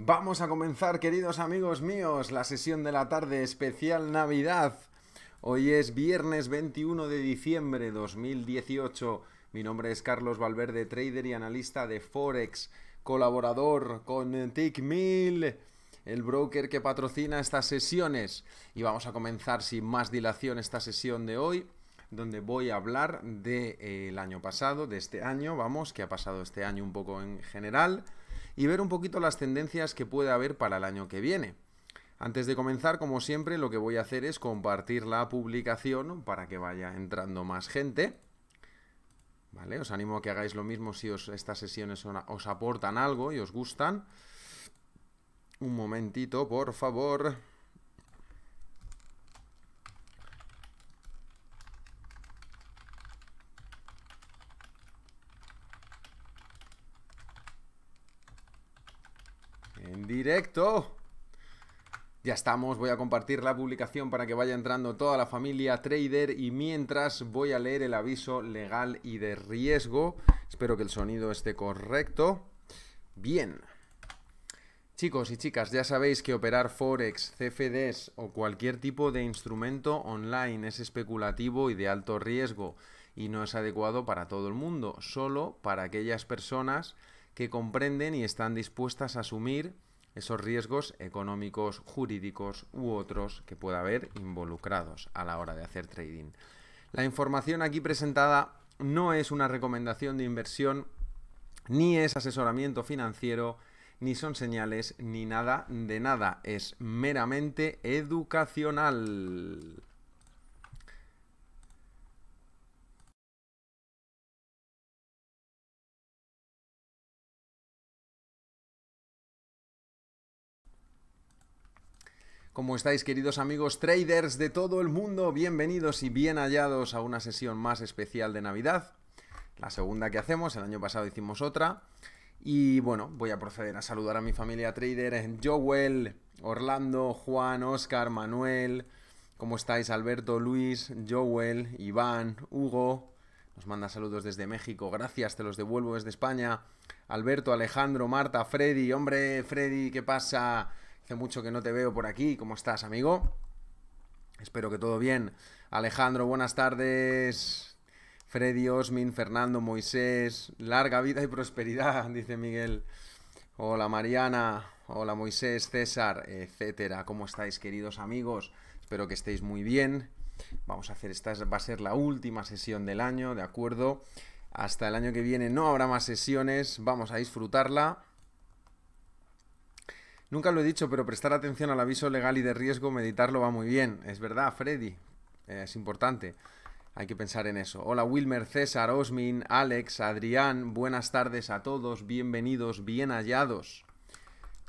Vamos a comenzar, queridos amigos míos, la sesión de la tarde especial Navidad. Hoy es viernes 21 de diciembre de 2018. Mi nombre es Carlos Valverde, trader y analista de Forex, colaborador con TickMill, el broker que patrocina estas sesiones. Y vamos a comenzar sin más dilación esta sesión de hoy, donde voy a hablar del de, eh, año pasado, de este año, vamos, que ha pasado este año un poco en general y ver un poquito las tendencias que puede haber para el año que viene. Antes de comenzar, como siempre, lo que voy a hacer es compartir la publicación para que vaya entrando más gente. ¿Vale? Os animo a que hagáis lo mismo si os, estas sesiones os aportan algo y os gustan. Un momentito, por favor. Directo. Ya estamos, voy a compartir la publicación para que vaya entrando toda la familia trader y mientras voy a leer el aviso legal y de riesgo. Espero que el sonido esté correcto. Bien. Chicos y chicas, ya sabéis que operar Forex, CFDs o cualquier tipo de instrumento online es especulativo y de alto riesgo y no es adecuado para todo el mundo, solo para aquellas personas que comprenden y están dispuestas a asumir esos riesgos económicos, jurídicos u otros que pueda haber involucrados a la hora de hacer trading. La información aquí presentada no es una recomendación de inversión, ni es asesoramiento financiero, ni son señales, ni nada de nada. Es meramente educacional. ¿Cómo estáis queridos amigos traders de todo el mundo? Bienvenidos y bien hallados a una sesión más especial de Navidad. La segunda que hacemos, el año pasado hicimos otra. Y bueno, voy a proceder a saludar a mi familia trader, Joel, Orlando, Juan, Oscar, Manuel. ¿Cómo estáis? Alberto, Luis, Joel, Iván, Hugo. Nos manda saludos desde México. Gracias, te los devuelvo desde España. Alberto, Alejandro, Marta, Freddy. Hombre, Freddy, ¿qué pasa? Hace mucho que no te veo por aquí. ¿Cómo estás, amigo? Espero que todo bien. Alejandro, buenas tardes. Freddy, Osmin, Fernando, Moisés. Larga vida y prosperidad, dice Miguel. Hola, Mariana. Hola, Moisés, César, etcétera. ¿Cómo estáis, queridos amigos? Espero que estéis muy bien. Vamos a hacer, esta va a ser la última sesión del año, ¿de acuerdo? Hasta el año que viene no habrá más sesiones. Vamos a disfrutarla. Nunca lo he dicho, pero prestar atención al aviso legal y de riesgo, meditarlo va muy bien. Es verdad, Freddy. Eh, es importante. Hay que pensar en eso. Hola Wilmer, César, Osmin, Alex, Adrián. Buenas tardes a todos. Bienvenidos, bien hallados.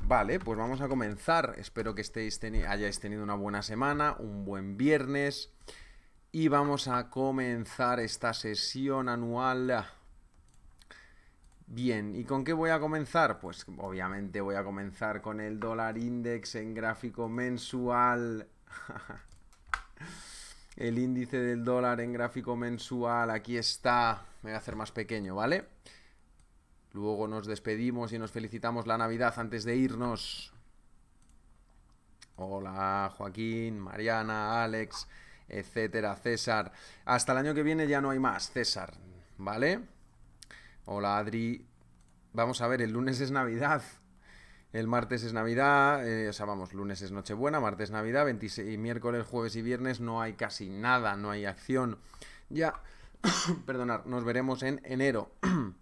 Vale, pues vamos a comenzar. Espero que estéis hayáis tenido una buena semana, un buen viernes. Y vamos a comenzar esta sesión anual Bien, ¿y con qué voy a comenzar? Pues obviamente voy a comenzar con el dólar index en gráfico mensual. el índice del dólar en gráfico mensual, aquí está. Me voy a hacer más pequeño, ¿vale? Luego nos despedimos y nos felicitamos la Navidad antes de irnos. Hola Joaquín, Mariana, Alex, etcétera, César. Hasta el año que viene ya no hay más, César, ¿vale? Hola Adri. Vamos a ver, el lunes es Navidad. El martes es Navidad, eh, o sea, vamos, lunes es Nochebuena, martes Navidad, 26, miércoles, jueves y viernes no hay casi nada, no hay acción. Ya, perdonar, nos veremos en enero.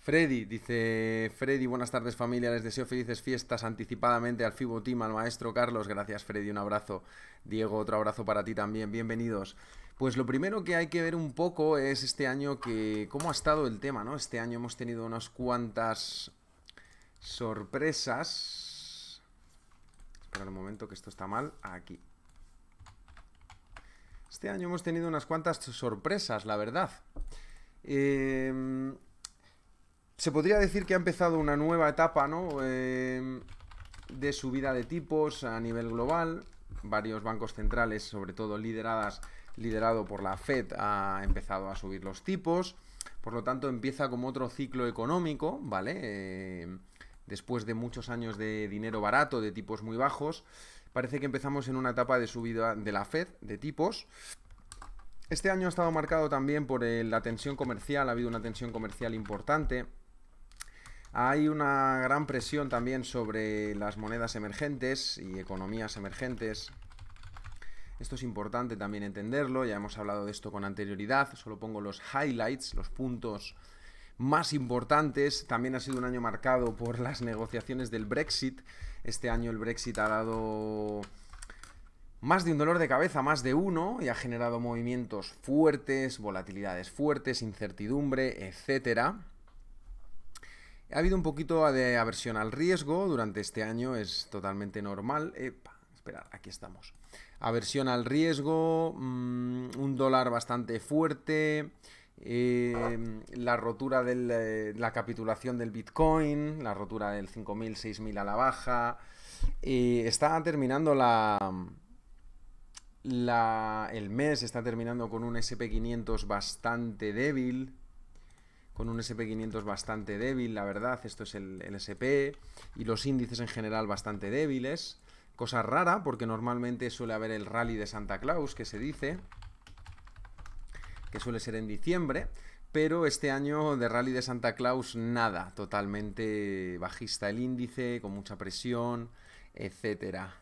Freddy, dice Freddy, buenas tardes familia, les deseo felices fiestas anticipadamente al Fibo Team, al maestro Carlos, gracias Freddy, un abrazo. Diego, otro abrazo para ti también, bienvenidos. Pues lo primero que hay que ver un poco es este año que... cómo ha estado el tema, ¿no? Este año hemos tenido unas cuantas sorpresas. Espera un momento que esto está mal. Aquí. Este año hemos tenido unas cuantas sorpresas, la verdad. Em, se podría decir que ha empezado una nueva etapa, ¿no? Em, de subida de tipos a nivel global. Varios bancos centrales, sobre todo lideradas liderado por la Fed, ha empezado a subir los tipos. Por lo tanto, empieza como otro ciclo económico, ¿vale? Eh, después de muchos años de dinero barato, de tipos muy bajos, parece que empezamos en una etapa de subida de la Fed de tipos. Este año ha estado marcado también por la tensión comercial, ha habido una tensión comercial importante. Hay una gran presión también sobre las monedas emergentes y economías emergentes. Esto es importante también entenderlo, ya hemos hablado de esto con anterioridad, solo pongo los highlights, los puntos más importantes. También ha sido un año marcado por las negociaciones del Brexit. Este año el Brexit ha dado más de un dolor de cabeza, más de uno, y ha generado movimientos fuertes, volatilidades fuertes, incertidumbre, etcétera. Ha habido un poquito de aversión al riesgo durante este año, es totalmente normal. Epa, esperad, aquí estamos. Aversión al riesgo, mm, un dólar bastante fuerte, eh, la rotura de eh, la capitulación del Bitcoin, la rotura del 5.000, 6.000 a la baja. Está terminando la, la, el mes, está terminando con un SP500 bastante débil, con un SP500 bastante débil, la verdad, esto es el, SP, y los índices en general bastante débiles. Cosa rara, porque normalmente suele haber el rally de Santa Claus, que se dice, que suele ser en diciembre, pero este año de rally de Santa Claus nada, totalmente bajista el índice, con mucha presión, etcétera.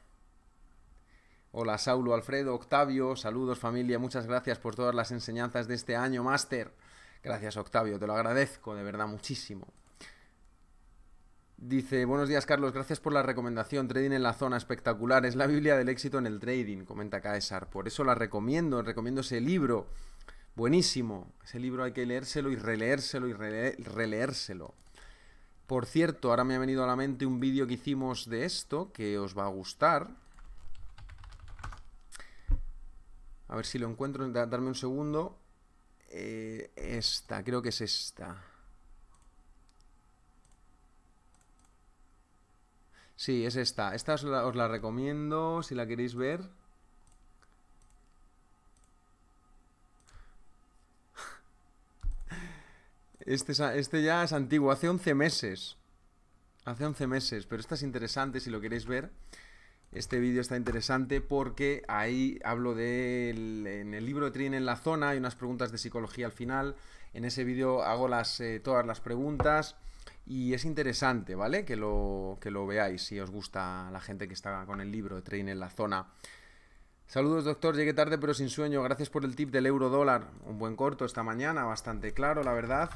Hola Saulo, Alfredo, Octavio, saludos familia, muchas gracias por todas las enseñanzas de este año, máster. Gracias, Octavio, te lo agradezco de verdad muchísimo. Dice, buenos días Carlos, gracias por la recomendación, trading en la zona espectacular, es la Biblia del éxito en el trading, comenta Caesar, por eso la recomiendo, recomiendo ese libro, buenísimo, ese libro hay que leérselo y releérselo y releérselo. Por cierto, ahora me ha venido a la mente un vídeo que hicimos de esto, que os va a gustar. A ver si lo encuentro, darme un segundo. Eh, esta, creo que es esta. Sí, es esta. Esta os la, recomiendo si la queréis ver. Este, este ya es antiguo, hace 11 meses. Hace 11 meses, pero esta es interesante si lo queréis ver. Este vídeo está interesante porque ahí hablo de... en el libro de Trin en la zona hay unas preguntas de psicología al final. En ese vídeo hago las, eh, todas las preguntas y es interesante, ¿vale? Que lo, que lo veáis si os gusta la gente que está con el libro de Train en la zona. Saludos doctor, llegué tarde pero sin sueño. Gracias por el tip del euro dólar. Un buen corto esta mañana, bastante claro, la verdad.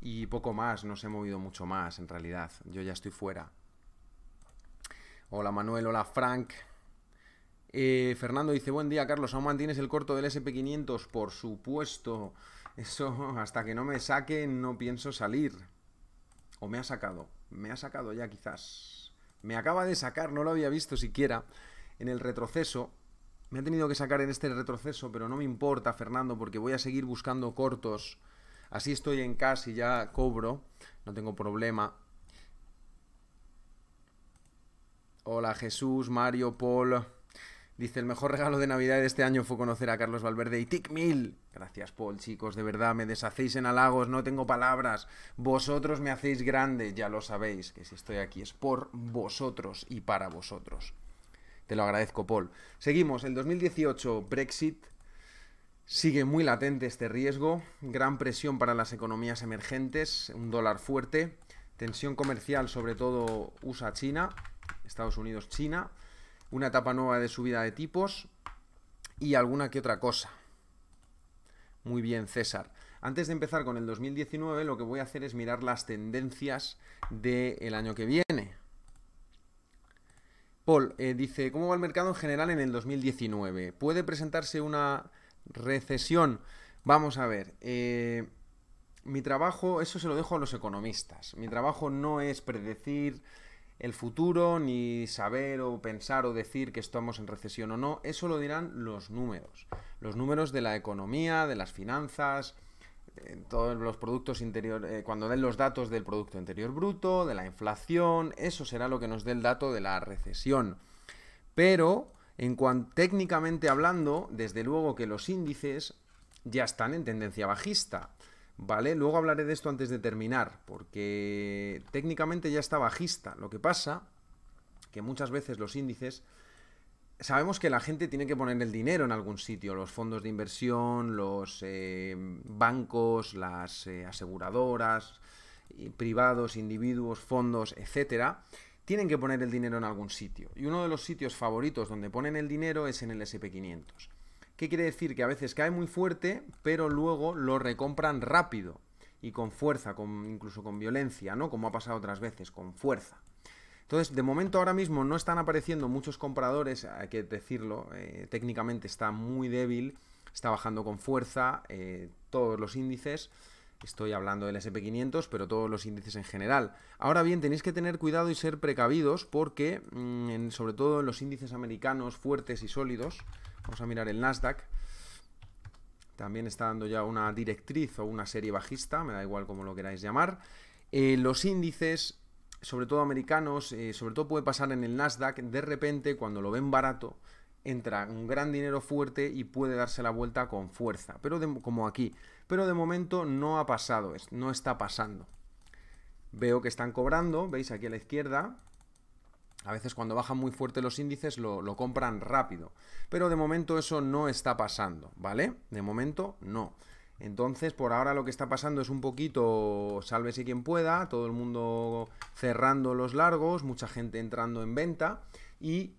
Y poco más, no se ha movido mucho más en realidad. Yo ya estoy fuera. Hola Manuel, hola Frank. Eh, Fernando dice, buen día Carlos, ¿aún mantienes el corto del SP500? Por supuesto. Eso, hasta que no me saque, no pienso salir. O me ha sacado. Me ha sacado ya quizás. Me acaba de sacar, no lo había visto siquiera. En el retroceso. Me ha tenido que sacar en este retroceso, pero no me importa, Fernando, porque voy a seguir buscando cortos. Así estoy en casa y ya cobro. No tengo problema. Hola Jesús, Mario, Paul. Dice, el mejor regalo de Navidad de este año fue conocer a Carlos Valverde y Tic Mil. Gracias, Paul, chicos, de verdad, me deshacéis en halagos, no tengo palabras. Vosotros me hacéis grande, ya lo sabéis, que si estoy aquí es por vosotros y para vosotros. Te lo agradezco, Paul. Seguimos, el 2018, Brexit. Sigue muy latente este riesgo, gran presión para las economías emergentes, un dólar fuerte, tensión comercial sobre todo USA-China, Estados Unidos-China, una etapa nueva de subida de tipos y alguna que otra cosa. Muy bien, César. Antes de empezar con el 2019, lo que voy a hacer es mirar las tendencias del año que viene. Paul eh, dice, ¿cómo va el mercado en general en el 2019? ¿Puede presentarse una recesión? Vamos a ver. Eh, mi trabajo, eso se lo dejo a los economistas. Mi trabajo no es predecir el futuro, ni saber o pensar o decir que estamos en recesión o no, eso lo dirán los números. Los números de la economía, de las finanzas, todos los productos interiores, eh, cuando den los datos del Producto Interior Bruto, de la inflación, eso será lo que nos dé el dato de la recesión. Pero, en cuanto técnicamente hablando, desde luego que los índices ya están en tendencia bajista. ¿Vale? Luego hablaré de esto antes de terminar, porque técnicamente ya está bajista. Lo que pasa que muchas veces los índices sabemos que la gente tiene que poner el dinero en algún sitio, los fondos de inversión, los eh, bancos, las eh, aseguradoras, privados, individuos, fondos, etcétera, tienen que poner el dinero en algún sitio. Y uno de los sitios favoritos donde ponen el dinero es en el SP500. ¿Qué quiere decir? Que a veces cae muy fuerte, pero luego lo recompran rápido y con fuerza, con, incluso con violencia, ¿no? Como ha pasado otras veces, con fuerza. Entonces, de momento ahora mismo no están apareciendo muchos compradores, hay que decirlo, eh, técnicamente está muy débil, está bajando con fuerza eh, todos los índices. Estoy hablando del SP500, pero todos los índices en general. Ahora bien, tenéis que tener cuidado y ser precavidos porque, mm, sobre todo en los índices americanos fuertes y sólidos, vamos a mirar el Nasdaq, también está dando ya una directriz o una serie bajista, me da igual como lo queráis llamar. Eh, los índices sobre todo americanos, eh, sobre todo puede pasar en el Nasdaq, de repente cuando lo ven barato, entra un gran dinero fuerte y puede darse la vuelta con fuerza, pero como aquí. Pero de momento no ha pasado, no está pasando. Veo que están cobrando, veis aquí a la izquierda. A veces cuando bajan muy fuerte los índices lo, compran rápido. Pero de momento eso no está pasando, ¿vale? De momento no. Entonces, por ahora lo que está pasando es un poquito sálvese quien pueda, todo el mundo cerrando los largos, mucha gente entrando en venta y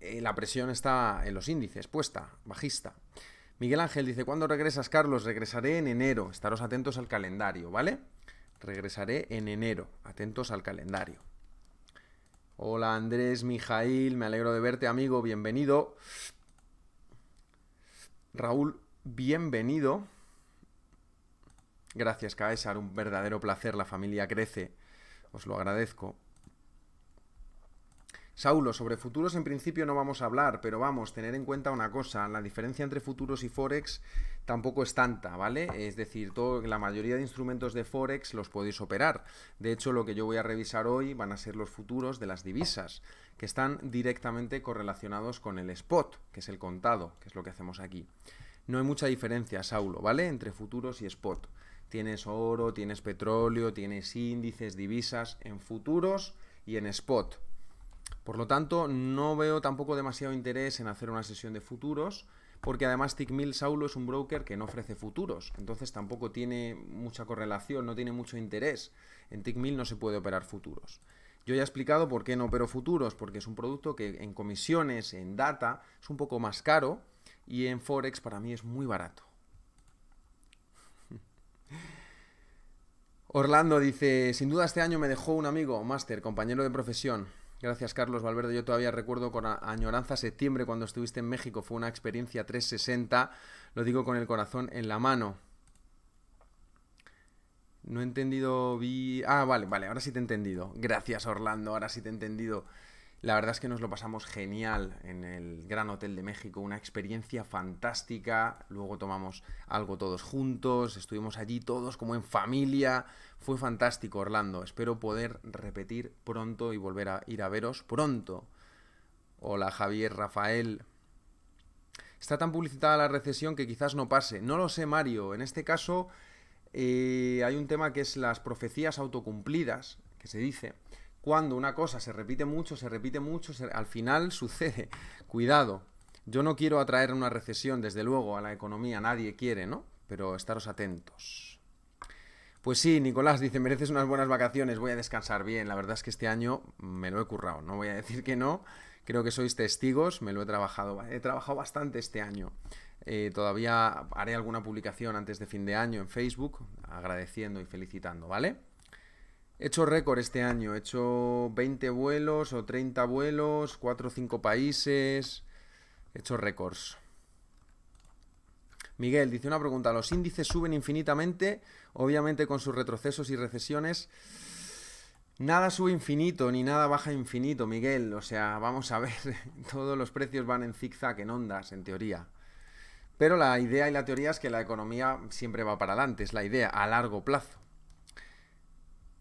eh, la presión está en los índices, puesta, bajista. Miguel Ángel dice, ¿cuándo regresas, Carlos? Regresaré en enero, estaros atentos al calendario, ¿vale? Regresaré en enero, atentos al calendario. Hola Andrés, Mijail, me alegro de verte, amigo, bienvenido. Raúl, bienvenido. Gracias, Caesar, un verdadero placer, la familia crece, os lo agradezco. Saulo, sobre futuros en principio no vamos a hablar, pero vamos, tener en cuenta una cosa, la diferencia entre futuros y Forex tampoco es tanta, ¿vale? Es decir, la mayoría de instrumentos de Forex los podéis operar. De hecho, lo que yo voy a revisar hoy van a ser los futuros de las divisas, que están directamente correlacionados con el spot, que es el contado, que es lo que hacemos aquí. No hay mucha diferencia, Saulo, ¿vale? Entre futuros y spot. Tienes oro, tienes petróleo, tienes índices, divisas en futuros y en spot. Por lo tanto, no veo tampoco demasiado interés en hacer una sesión de futuros, porque además Tickmill Saulo es un broker que no ofrece futuros, entonces tampoco tiene mucha correlación, no tiene mucho interés. En Tickmill no se puede operar futuros. Yo ya he explicado por qué no opero futuros, porque es un producto que en comisiones, en data, es un poco más caro y en Forex para mí es muy barato. Orlando dice, sin duda este año me dejó un amigo, máster, compañero de profesión. Gracias Carlos Valverde, yo todavía recuerdo con añoranza septiembre cuando estuviste en México, fue una experiencia 360, lo digo con el corazón en la mano. No he entendido, vi... Ah, vale, vale, ahora sí te he entendido. Gracias Orlando, ahora sí te he entendido. La verdad es que nos lo pasamos genial en el Gran Hotel de México, una experiencia fantástica. Luego tomamos algo todos juntos, estuvimos allí todos como en familia. Fue fantástico, Orlando. Espero poder repetir pronto y volver a ir a veros pronto. Hola, Javier, Rafael. Está tan publicitada la recesión que quizás no pase. No lo sé, Mario. En este caso eh, hay un tema que es las profecías autocumplidas, que se dice cuando una cosa se repite mucho, se repite mucho, al final sucede. Cuidado. Yo no quiero atraer una recesión, desde luego, a la economía, nadie quiere, ¿no? Pero estaros atentos. Pues sí, Nicolás dice, mereces unas buenas vacaciones, voy a descansar bien. La verdad es que este año me lo he currado, no voy a decir que no. Creo que sois testigos, me lo he trabajado, he trabajado bastante este año. Eh, todavía haré alguna publicación antes de fin de año en Facebook, agradeciendo y felicitando, ¿vale? He hecho récord este año, he hecho 20 vuelos o 30 vuelos, 4 o 5 países, he hecho récords. Miguel dice una pregunta, ¿los índices suben infinitamente? Obviamente con sus retrocesos y recesiones. Nada sube infinito ni nada baja infinito, Miguel. O sea, vamos a ver, todos los precios van en zigzag, en ondas, en teoría. Pero la idea y la teoría es que la economía siempre va para adelante, es la idea, a largo plazo.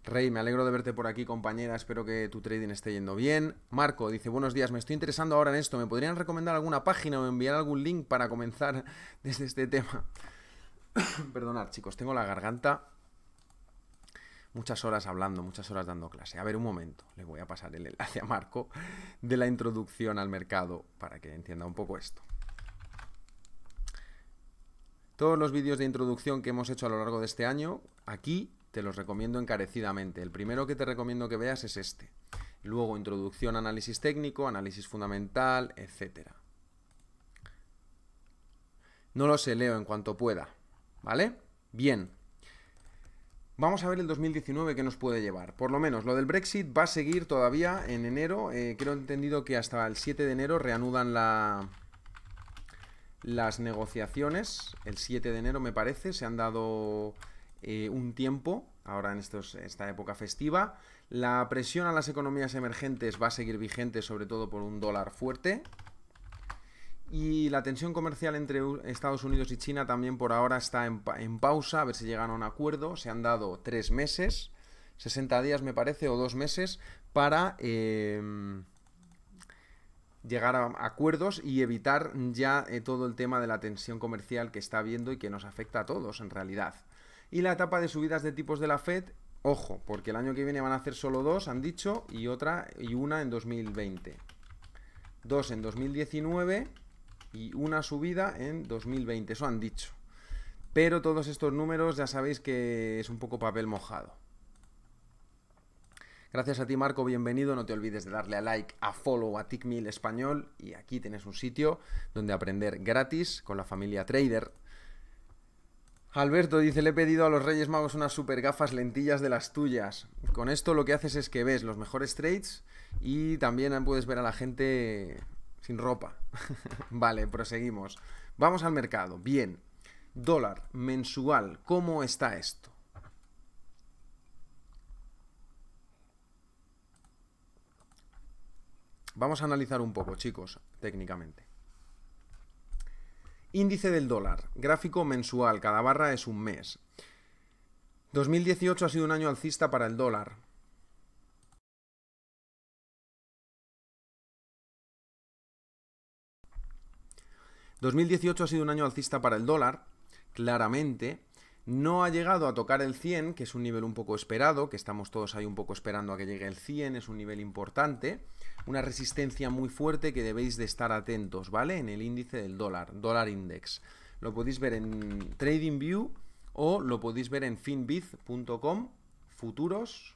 Rey, me alegro de verte por aquí, compañera. Espero que tu trading esté yendo bien. Marco dice: Buenos días, me estoy interesando ahora en esto. ¿Me podrían recomendar alguna página o enviar algún link para comenzar desde este tema? Perdonad, chicos, tengo la garganta muchas horas hablando, muchas horas dando clase. A ver, un momento, le voy a pasar el enlace a Marco de la introducción al mercado para que entienda un poco esto. Todos los vídeos de introducción que hemos hecho a lo largo de este año, aquí te los recomiendo encarecidamente. El primero que te recomiendo que veas es este. Luego introducción, análisis técnico, análisis fundamental, etc. No lo sé, leo en cuanto pueda. ¿Vale? Bien. Vamos a ver el 2019 que nos puede llevar. Por lo menos lo del Brexit va a seguir todavía en enero. Eh, creo entendido que hasta el 7 de enero reanudan la, las negociaciones. El 7 de enero me parece. Se han dado eh, un tiempo ahora en estos, esta época festiva. La presión a las economías emergentes va a seguir vigente sobre todo por un dólar fuerte. Y la tensión comercial entre Estados Unidos y China también por ahora está en, pausa, a ver si llegan a un acuerdo. Se han dado tres meses, 60 días me parece, o dos meses, para em, llegar a acuerdos y evitar ya eh, todo el tema de la tensión comercial que está habiendo y que nos afecta a todos en realidad. Y la etapa de subidas de tipos de la Fed, ojo, porque el año que viene van a hacer solo dos, han dicho, y otra y una en 2020. Dos en 2019 y una subida en 2020, eso han dicho. Pero todos estos números ya sabéis que es un poco papel mojado. Gracias a ti Marco, bienvenido. No te olvides de darle a like, a follow a TickMill Español y aquí tienes un sitio donde aprender gratis con la familia Trader. Alberto dice, le he pedido a los Reyes Magos unas super gafas lentillas de las tuyas. Con esto lo que haces es que ves los mejores trades y también puedes ver a la gente sin ropa. vale, proseguimos. Vamos al mercado. Bien. Dólar mensual. ¿Cómo está esto? Vamos a analizar un poco, chicos, técnicamente. Índice del dólar. Gráfico mensual. Cada barra es un mes. 2018 ha sido un año alcista para el dólar. 2018 ha sido un año alcista para el dólar, claramente. No ha llegado a tocar el 100, que es un nivel un poco esperado, que estamos todos ahí un poco esperando a que llegue el 100, es un nivel importante. Una resistencia muy fuerte que debéis de estar atentos, ¿vale? En el índice del dólar, dólar index. Lo podéis ver en TradingView o lo podéis ver en finbiz.com, futuros,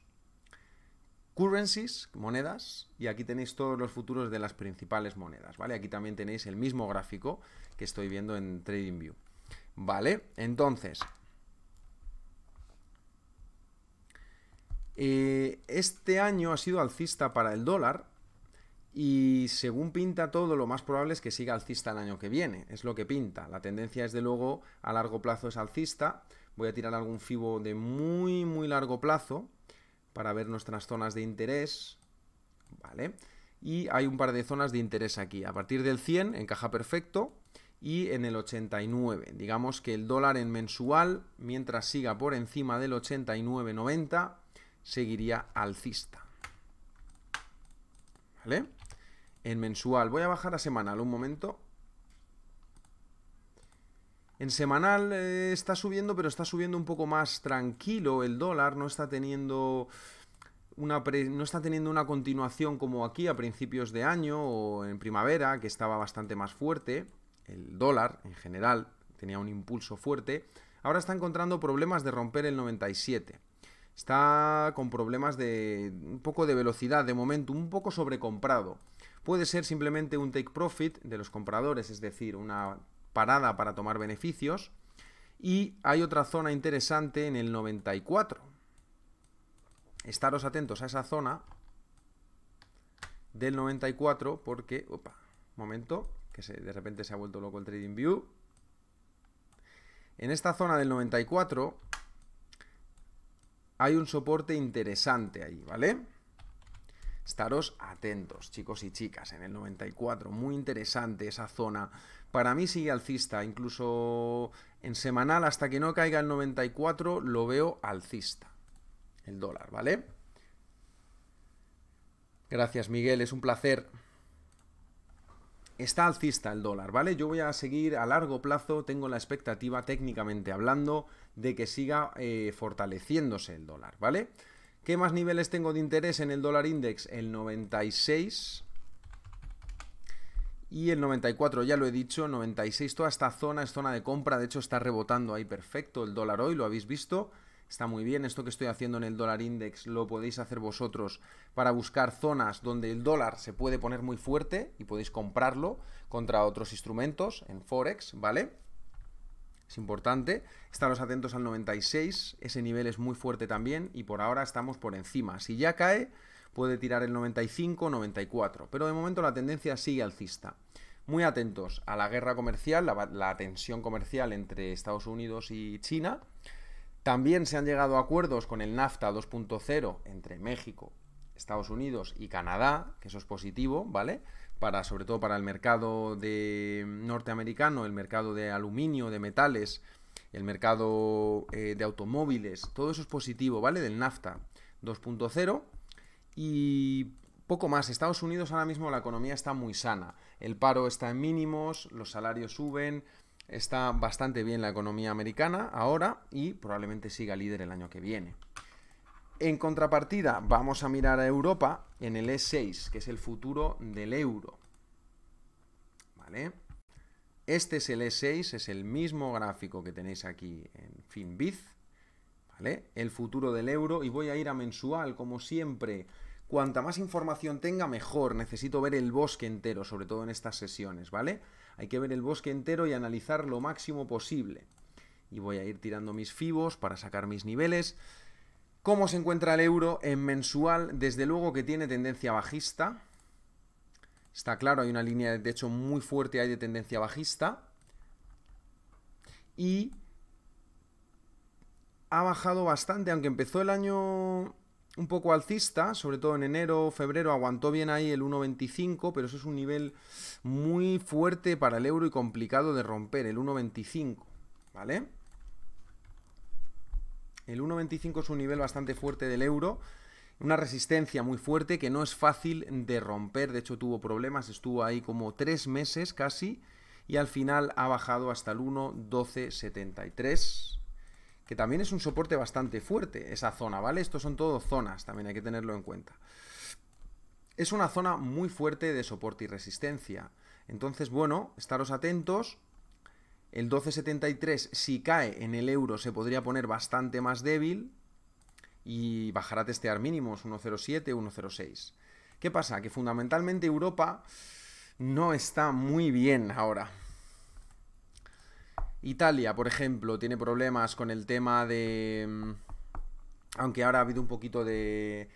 currencies, monedas, y aquí tenéis todos los futuros de las principales monedas, ¿vale? Aquí también tenéis el mismo gráfico que estoy viendo en TradingView. ¿Vale? Entonces, eh, este año ha sido alcista para el dólar y según pinta todo, lo más probable es que siga alcista el año que viene. Es lo que pinta. La tendencia es de luego a largo plazo es alcista. Voy a tirar algún FIBO de muy, muy largo plazo para ver nuestras zonas de interés. ¿Vale? Y hay un par de zonas de interés aquí. A partir del 100 encaja perfecto y en el 89. Digamos que el dólar en mensual, mientras siga por encima del 89.90, seguiría alcista. ¿Vale? En mensual. Voy a bajar a semanal un momento. En semanal eh, está subiendo, pero está subiendo un poco más tranquilo el dólar, no está teniendo una no está teniendo una continuación como aquí a principios de año o en primavera, que estaba bastante más fuerte. El dólar en general tenía un impulso fuerte. Ahora está encontrando problemas de romper el 97. Está con problemas de un poco de velocidad, de momento, un poco sobrecomprado. Puede ser simplemente un take profit de los compradores, es decir, una parada para tomar beneficios. Y hay otra zona interesante en el 94. Estaros atentos a esa zona del 94 porque, opa, momento, que de repente se ha vuelto loco el Trading View. En esta zona del 94 hay un soporte interesante ahí, ¿vale? Estaros atentos, chicos y chicas, en el 94. Muy interesante esa zona. Para mí sigue alcista, incluso en semanal hasta que no caiga el 94 lo veo alcista. El dólar, ¿vale? Gracias Miguel, es un placer. está alcista el dólar, ¿vale? Yo voy a seguir a largo plazo, tengo la expectativa técnicamente hablando de que siga eh, fortaleciéndose el dólar, ¿vale? ¿Qué más niveles tengo de interés en el dólar index? El 96 y el 94, ya lo he dicho, 96, toda esta zona es zona de compra, de hecho está rebotando ahí perfecto el dólar hoy, lo habéis visto, está muy bien, esto que estoy haciendo en el dólar index lo podéis hacer vosotros para buscar zonas donde el dólar se puede poner muy fuerte y podéis comprarlo contra otros instrumentos en Forex, ¿vale? Es importante, estaros atentos al 96, ese nivel es muy fuerte también y por ahora estamos por encima, si ya cae puede tirar el 95, 94, pero de momento la tendencia sigue alcista. Muy atentos a la guerra comercial, la, tensión comercial entre Estados Unidos y China. También se han llegado a acuerdos con el NAFTA 2.0 entre México, Estados Unidos y Canadá, que eso es positivo, ¿vale? Para, sobre todo para el mercado de norteamericano, el mercado de aluminio, de metales, el mercado eh, de automóviles, todo eso es positivo, ¿vale? Del NAFTA 2.0 y poco más. Estados Unidos ahora mismo la economía está muy sana. El paro está en mínimos, los salarios suben, está bastante bien la economía americana ahora y probablemente siga líder el año que viene. En contrapartida, vamos a mirar a Europa en el E6, que es el futuro del euro. ¿Vale? Este es el E6, es el mismo gráfico que tenéis aquí en Finbiz. ¿Vale? El futuro del euro y voy a ir a mensual, como siempre. Cuanta más información tenga, mejor. Necesito ver el bosque entero, sobre todo en estas sesiones, ¿vale? Hay que ver el bosque entero y analizar lo máximo posible. Y voy a ir tirando mis fibos para sacar mis niveles. ¿Cómo se encuentra el euro en mensual? Desde luego que tiene tendencia bajista. Está claro, hay una línea de hecho muy fuerte ahí de tendencia bajista. Y ha bajado bastante, aunque empezó el año un poco alcista, sobre todo en enero, febrero, aguantó bien ahí el 1.25, pero eso es un nivel muy fuerte para el euro y complicado de romper, el 1.25, ¿vale? El 1.25 es un nivel bastante fuerte del euro, una resistencia muy fuerte que no es fácil de romper, de hecho tuvo problemas, estuvo ahí como tres meses casi, y al final ha bajado hasta el 1.1273, que también es un soporte bastante fuerte, esa zona, ¿vale? Estos son todo zonas, también hay que tenerlo en cuenta. Es una zona muy fuerte de soporte y resistencia. Entonces, bueno, estaros atentos. El 12.73, si cae en el euro, se podría poner bastante más débil y bajar a testear mínimos 1.07, 1.06. ¿Qué pasa? Que fundamentalmente Europa no está muy bien ahora. Italia, por ejemplo, tiene problemas con el tema de... Mm, aunque ahora ha habido un poquito de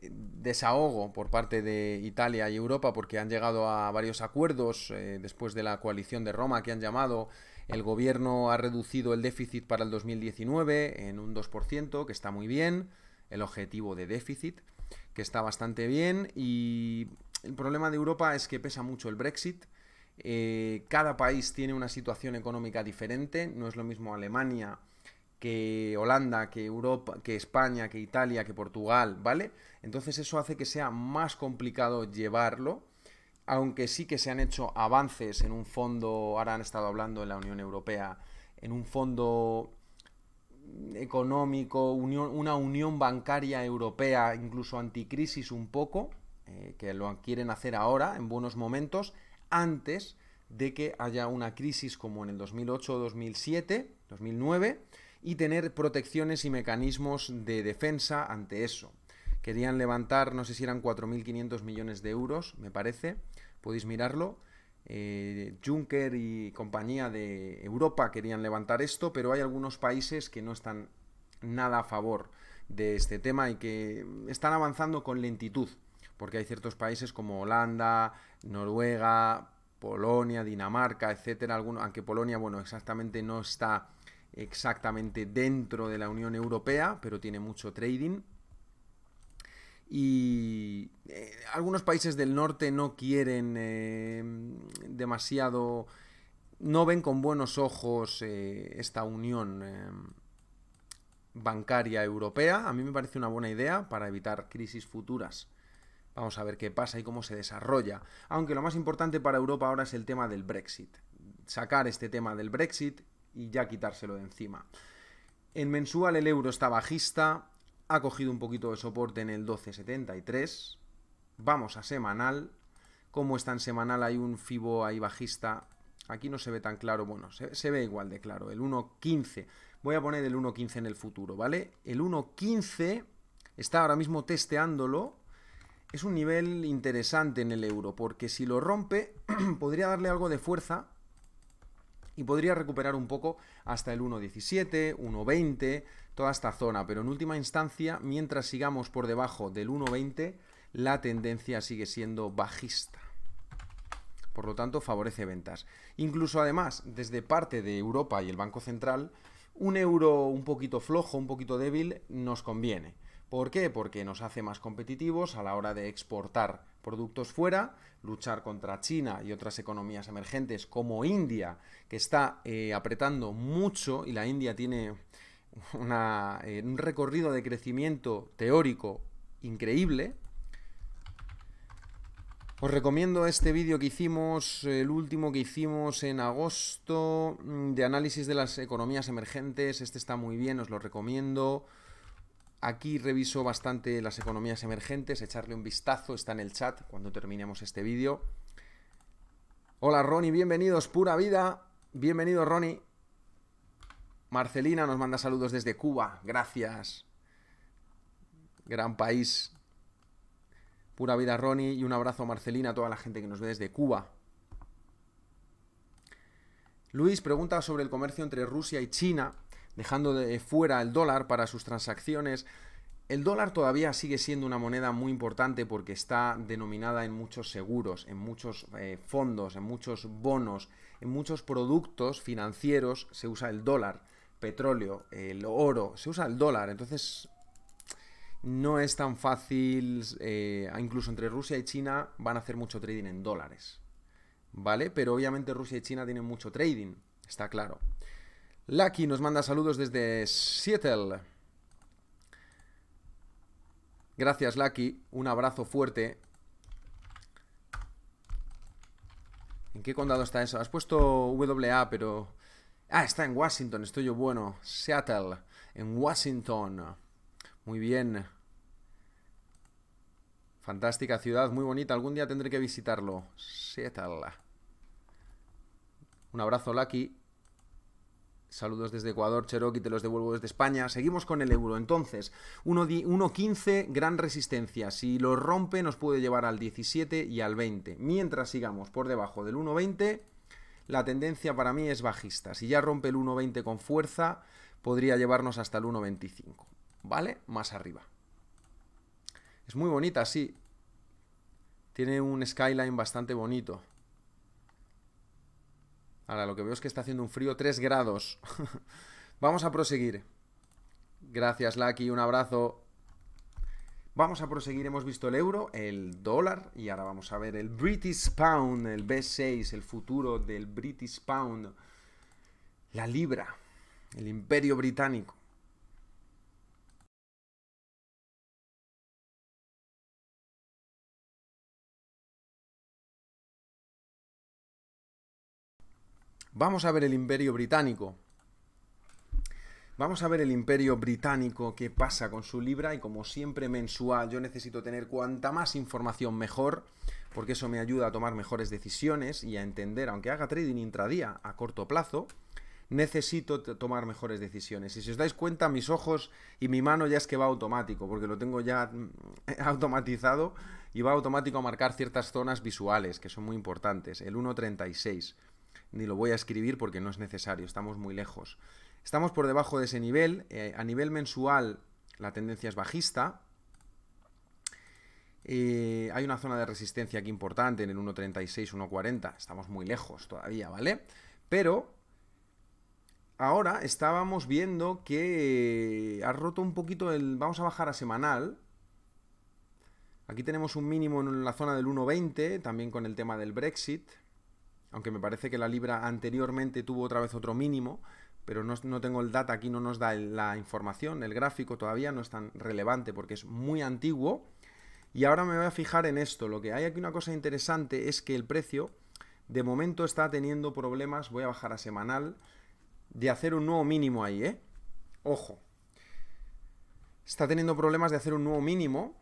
desahogo por parte de Italia y Europa porque han llegado a varios acuerdos eh, después de la coalición de Roma que han llamado. El gobierno ha reducido el déficit para el 2019 en un 2%, que está muy bien. El objetivo de déficit, que está bastante bien. Y el problema de Europa es que pesa mucho el Brexit eh, cada país tiene una situación económica diferente, no es lo mismo Alemania que Holanda, que Europa, que España, que Italia, que Portugal, ¿vale? Entonces eso hace que sea más complicado llevarlo, aunque sí que se han hecho avances en un fondo, ahora han estado hablando en la Unión Europea, en un fondo económico, una unión bancaria europea, incluso anticrisis un poco, eh, que lo quieren hacer ahora, en buenos momentos, antes de que haya una crisis como en el 2008, 2007, 2009 y tener protecciones y mecanismos de defensa ante eso. Querían levantar, no sé si eran 4.500 millones de euros, me parece, podéis mirarlo. Eh, Juncker y compañía de Europa querían levantar esto, pero hay algunos países que no están nada a favor de este tema y que están avanzando con lentitud porque hay ciertos países como Holanda, Noruega, Polonia, Dinamarca, etcétera, algunos, aunque Polonia, bueno, exactamente no está exactamente dentro de la Unión Europea, pero tiene mucho trading. Y eh, algunos países del norte no quieren eh, demasiado, no ven con buenos ojos eh, esta unión bancaria europea. A mí me parece una buena idea para evitar crisis futuras Vamos a ver qué pasa y cómo se desarrolla. Aunque lo más importante para Europa ahora es el tema del Brexit. Sacar este tema del Brexit y ya quitárselo de encima. En mensual el euro está bajista, ha cogido un poquito de soporte en el 12.73. Vamos a semanal. Como está en semanal hay un FIBO ahí bajista. Aquí no se ve tan claro, bueno, se, se ve igual de claro. El 1.15. Voy a poner el 1.15 en el futuro, ¿vale? El 1.15 está ahora mismo testeándolo. Es un nivel interesante en el euro, porque si lo rompe, podría darle algo de fuerza y podría recuperar un poco hasta el 1.17, 1.20, toda esta zona, pero en última instancia, mientras sigamos por debajo del 1.20, la tendencia sigue siendo bajista. Por lo tanto, favorece ventas. Incluso además, desde parte de Europa y el Banco Central, un euro un poquito flojo, un poquito débil, nos conviene. ¿Por qué? Porque nos hace más competitivos a la hora de exportar productos fuera, luchar contra China y otras economías emergentes como India, que está eh, apretando mucho y la India tiene eh, un recorrido de crecimiento teórico increíble. Os recomiendo este vídeo que hicimos, el último que hicimos en agosto, mm, de análisis de las economías emergentes. Este está muy bien, os lo recomiendo. Aquí reviso bastante las economías emergentes, echarle un vistazo, está en el chat cuando terminemos este vídeo. Hola Ronnie, bienvenidos, pura vida. Bienvenido Ronnie. Marcelina nos manda saludos desde Cuba, gracias. Gran país. Pura vida Ronnie y un abrazo Marcelina a toda la gente que nos ve desde Cuba. Luis pregunta sobre el comercio entre Rusia y China dejando de fuera el dólar para sus transacciones. El dólar todavía sigue siendo una moneda muy importante porque está denominada en muchos seguros, en muchos eh, fondos, en muchos bonos, en muchos productos financieros se usa el dólar, petróleo, el oro, se usa el dólar. Entonces no es tan fácil, eh, incluso entre Rusia y China van a hacer mucho trading en dólares. ¿Vale? Pero obviamente Rusia y China tienen mucho trading, está claro. Lucky nos manda saludos desde Seattle. Gracias, Lucky. Un abrazo fuerte. ¿En qué condado está eso? Has puesto WA, pero... Ah, está en Washington, estoy yo bueno. Seattle, en Washington. Muy bien. Fantástica ciudad, muy bonita. Algún día tendré que visitarlo. Seattle. Un abrazo, Lucky. Saludos desde Ecuador, Cherokee, te los devuelvo desde España. Seguimos con el euro. Entonces, 1.15, gran resistencia. Si lo rompe, nos puede llevar al 17 y al 20. Mientras sigamos por debajo del 1.20, la tendencia para mí es bajista. Si ya rompe el 1.20 con fuerza, podría llevarnos hasta el 1.25. ¿Vale? Más arriba. Es muy bonita, sí. Tiene un skyline bastante bonito. Ahora lo que veo es que está haciendo un frío 3 grados. Vamos a proseguir. Gracias, Lucky. Un abrazo. Vamos a proseguir. Hemos visto el euro, el dólar y ahora vamos a ver el British Pound, el B6, el futuro del British Pound, la libra, el imperio británico. Vamos a ver el imperio británico. Vamos a ver el imperio británico, qué pasa con su libra y como siempre mensual, yo necesito tener cuanta más información mejor, porque eso me ayuda a tomar mejores decisiones y a entender, aunque haga trading intradía a corto plazo, necesito tomar mejores decisiones. Y si os dais cuenta, mis ojos y mi mano ya es que va automático, porque lo tengo ya mm, automatizado y va automático a marcar ciertas zonas visuales que son muy importantes. El 1.36 ni lo voy a escribir porque no es necesario, estamos muy lejos. Estamos por debajo de ese nivel, eh, a nivel mensual la tendencia es bajista, eh, hay una zona de resistencia aquí importante en el 1.36, 1.40, estamos muy lejos todavía, ¿vale? Pero ahora estábamos viendo que ha roto un poquito el... Vamos a bajar a semanal. Aquí tenemos un mínimo en la zona del 1.20, también con el tema del Brexit aunque me parece que la libra anteriormente tuvo otra vez otro mínimo, pero no, tengo el data aquí, no nos da la información, el gráfico todavía no es tan relevante porque es muy antiguo. Y ahora me voy a fijar en esto. Lo que hay aquí una cosa interesante es que el precio de momento está teniendo problemas, voy a bajar a semanal, de hacer un nuevo mínimo ahí, ¿eh? Ojo. Está teniendo problemas de hacer un nuevo mínimo.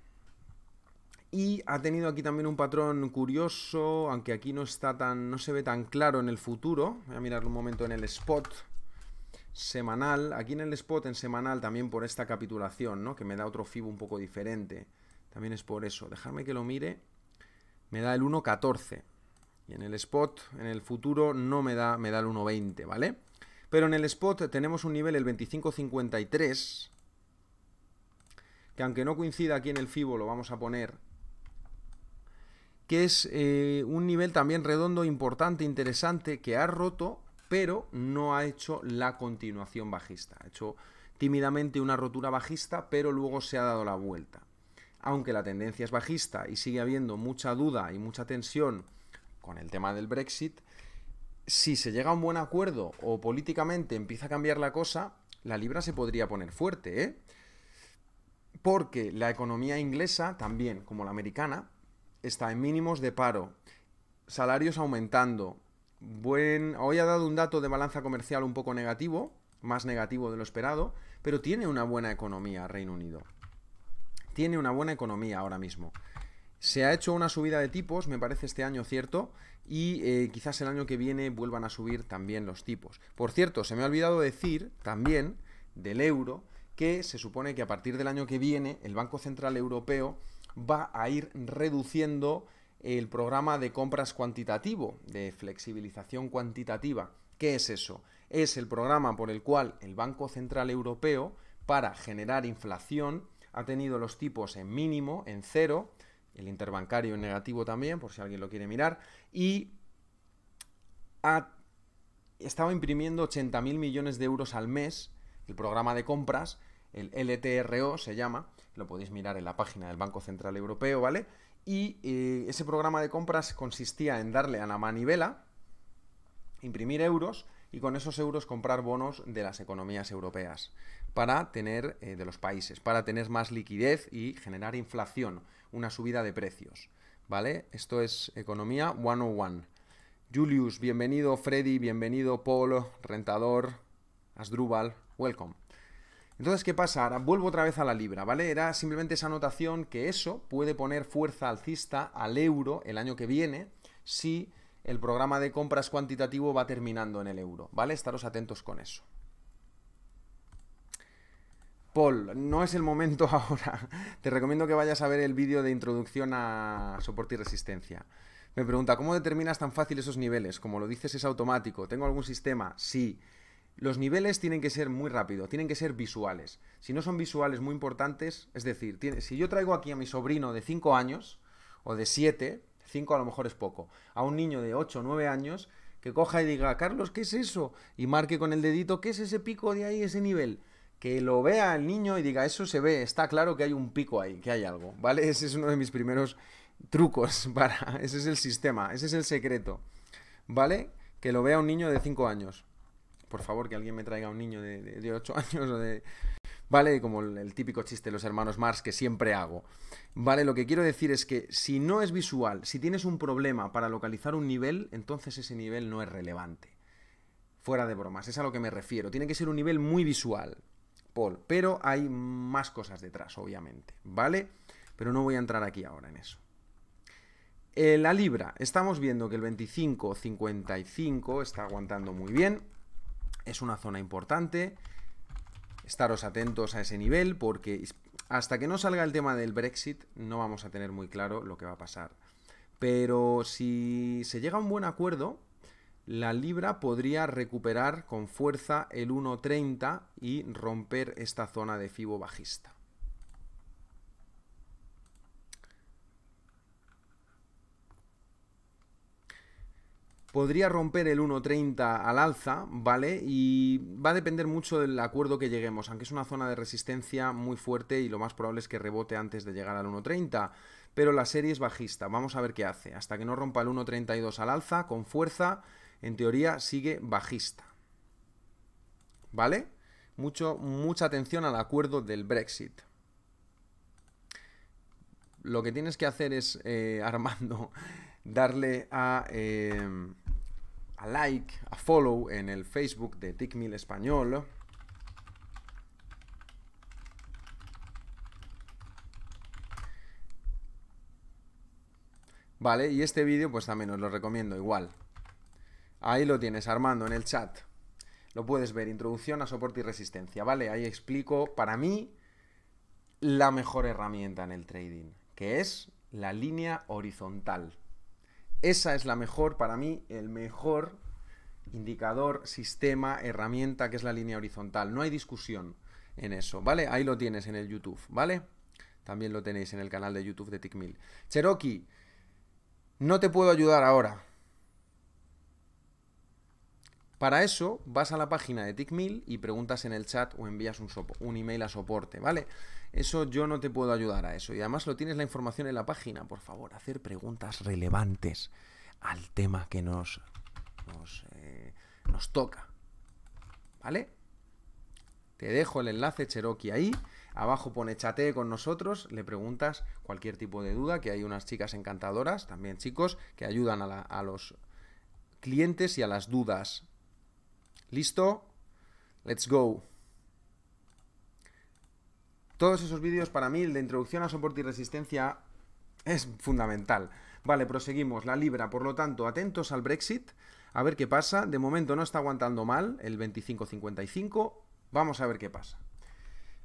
Y ha tenido aquí también un patrón curioso, aunque aquí no está tan, no se ve tan claro en el futuro. Voy a mirar un momento en el spot semanal. Aquí en el spot en semanal también por esta capitulación, ¿no? Que me da otro FIBO un poco diferente. También es por eso. Dejadme que lo mire. Me da el 1.14. Y en el spot, en el futuro, no me da, me da el 1.20, ¿vale? Pero en el spot tenemos un nivel, el 25.53, que aunque no coincida aquí en el FIBO, lo vamos a poner, que es eh, un nivel también redondo, importante, interesante, que ha roto, pero no ha hecho la continuación bajista. Ha hecho tímidamente una rotura bajista, pero luego se ha dado la vuelta. Aunque la tendencia es bajista y sigue habiendo mucha duda y mucha tensión con el tema del Brexit, si se llega a un buen acuerdo o políticamente empieza a cambiar la cosa, la libra se podría poner fuerte, ¿eh? Porque la economía inglesa, también como la americana, está en mínimos de paro, salarios aumentando. Buen... Hoy ha dado un dato de balanza comercial un poco negativo, más negativo de lo esperado, pero tiene una buena economía Reino Unido. Tiene una buena economía ahora mismo. Se ha hecho una subida de tipos, me parece este año cierto, y eh, quizás el año que viene vuelvan a subir también los tipos. Por cierto, se me ha olvidado decir también del euro que se supone que a partir del año que viene el Banco Central Europeo va a ir reduciendo el programa de compras cuantitativo, de flexibilización cuantitativa. ¿Qué es eso? Es el programa por el cual el Banco Central Europeo, para generar inflación, ha tenido los tipos en mínimo, en cero, el interbancario en negativo también, por si alguien lo quiere mirar, y ha estado imprimiendo 80.000 millones de euros al mes, el programa de compras, el LTRO se llama, lo podéis mirar en la página del Banco Central Europeo, ¿vale? Y eh, ese programa de compras consistía en darle a la manivela, imprimir euros y con esos euros comprar bonos de las economías europeas para tener eh, de los países, para tener más liquidez y generar inflación, una subida de precios. ¿Vale? Esto es Economía 101. Julius, bienvenido. Freddy, bienvenido. Paul, Rentador, Asdrúbal, welcome. Entonces, ¿qué pasa? Ahora vuelvo otra vez a la libra, ¿vale? Era simplemente esa anotación que eso puede poner fuerza alcista al euro el año que viene si el programa de compras cuantitativo va terminando en el euro, ¿vale? Estaros atentos con eso. Paul, no es el momento ahora. Te recomiendo que vayas a ver el vídeo de introducción a soporte y resistencia. Me pregunta, ¿cómo determinas tan fácil esos niveles? Como lo dices, es automático. ¿Tengo algún sistema? Sí. Los niveles tienen que ser muy rápido, tienen que ser visuales. Si no son visuales muy importantes, es decir, si yo traigo aquí a mi sobrino de 5 años o de 7, 5 a lo mejor es poco, a un niño de 8 o 9 años, que coja y diga, Carlos, ¿qué es eso? Y marque con el dedito, ¿qué es ese pico de ahí, ese nivel? que lo vea el niño y diga, eso se ve, está claro que hay un pico ahí, que hay algo, ¿vale? Ese es uno de mis primeros trucos para... Ese es el sistema, ese es el secreto, ¿vale? Que lo vea un niño de 5 años. Por favor, que alguien me traiga un niño de, de, 8 años o de... ¿Vale? Como el, típico chiste de los hermanos Mars que siempre hago. ¿Vale? Lo que quiero decir es que si no es visual, si tienes un problema para localizar un nivel, entonces ese nivel no es relevante. Fuera de bromas, es a lo que me refiero. Tiene que ser un nivel muy visual. Paul. Pero hay más cosas detrás, obviamente, ¿vale? Pero no voy a entrar aquí ahora en eso. En la libra, estamos viendo que el 25.55 está aguantando muy bien. Es una zona importante. Estaros atentos a ese nivel porque hasta que no salga el tema del Brexit no vamos a tener muy claro lo que va a pasar. Pero si se llega a un buen acuerdo, la libra podría recuperar con fuerza el 1.30 y romper esta zona de FIBO bajista. Podría romper el 1.30 al alza, ¿vale? Y va a depender mucho del acuerdo que lleguemos, aunque es una zona de resistencia muy fuerte y lo más probable es que rebote antes de llegar al 1.30. Pero la serie es bajista, vamos a ver qué hace. Hasta que no rompa el 1.32 al alza, con fuerza, en teoría sigue bajista. ¿Vale? Mucho, mucha atención al acuerdo del Brexit. lo que tienes que hacer es, eh, Armando, darle a, eh, a like, a follow en el Facebook de TickMill Español. Vale, y este vídeo pues también os lo recomiendo igual. Ahí lo tienes, Armando, en el chat. Lo puedes ver, introducción a soporte y resistencia, ¿vale? Ahí explico, para mí, la mejor herramienta en el trading, que es la línea horizontal. Esa es la mejor, para mí, el mejor indicador, sistema, herramienta, que es la línea horizontal. No hay discusión en eso, ¿vale? Ahí lo tienes en el YouTube, ¿vale? También lo tenéis en el canal de YouTube de TickMill. Cherokee, no te puedo ayudar ahora. Para eso vas a la página de TickMill y preguntas en el chat o envías un, un, email a soporte, ¿vale? Eso yo no te puedo ayudar a eso. Y además lo tienes la información en la página. Por favor, hacer preguntas relevantes al tema que nos, nos, eh, toca. ¿Vale? Te dejo el enlace Cherokee ahí. Abajo pone chatee con nosotros, le preguntas cualquier tipo de duda, que hay unas chicas encantadoras, también chicos, que ayudan a los clientes y a las dudas ¿Listo? Let's go. Todos esos vídeos para mí, el de introducción a soporte y resistencia, es fundamental. Vale, proseguimos. La libra, por lo tanto, atentos al Brexit. A ver qué pasa. De momento no está aguantando mal el 25.55. Vamos a ver qué pasa.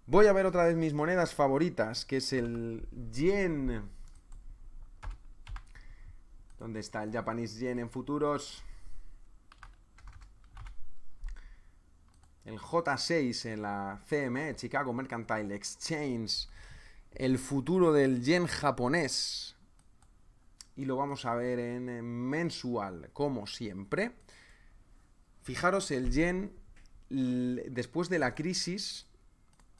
Voy a ver otra vez mis monedas favoritas, que es el yen. ¿Dónde está el Japanese yen en futuros? El J6 en la CME, Chicago Mercantile Exchange, el futuro del yen japonés. Y lo vamos a ver en mensual, como siempre. Fijaros el yen después de la crisis,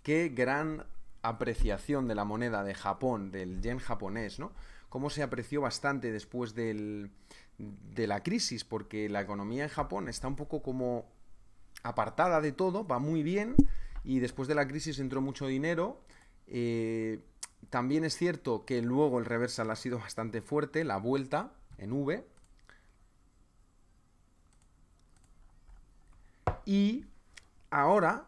qué gran apreciación de la moneda de Japón, del yen japonés, ¿no? Cómo se apreció bastante después del, de la crisis, porque la economía en Japón está un poco como apartada de todo, va muy bien y después de la crisis entró mucho dinero. Eh, también es cierto que luego el reversal ha sido bastante fuerte, la vuelta en V. Y ahora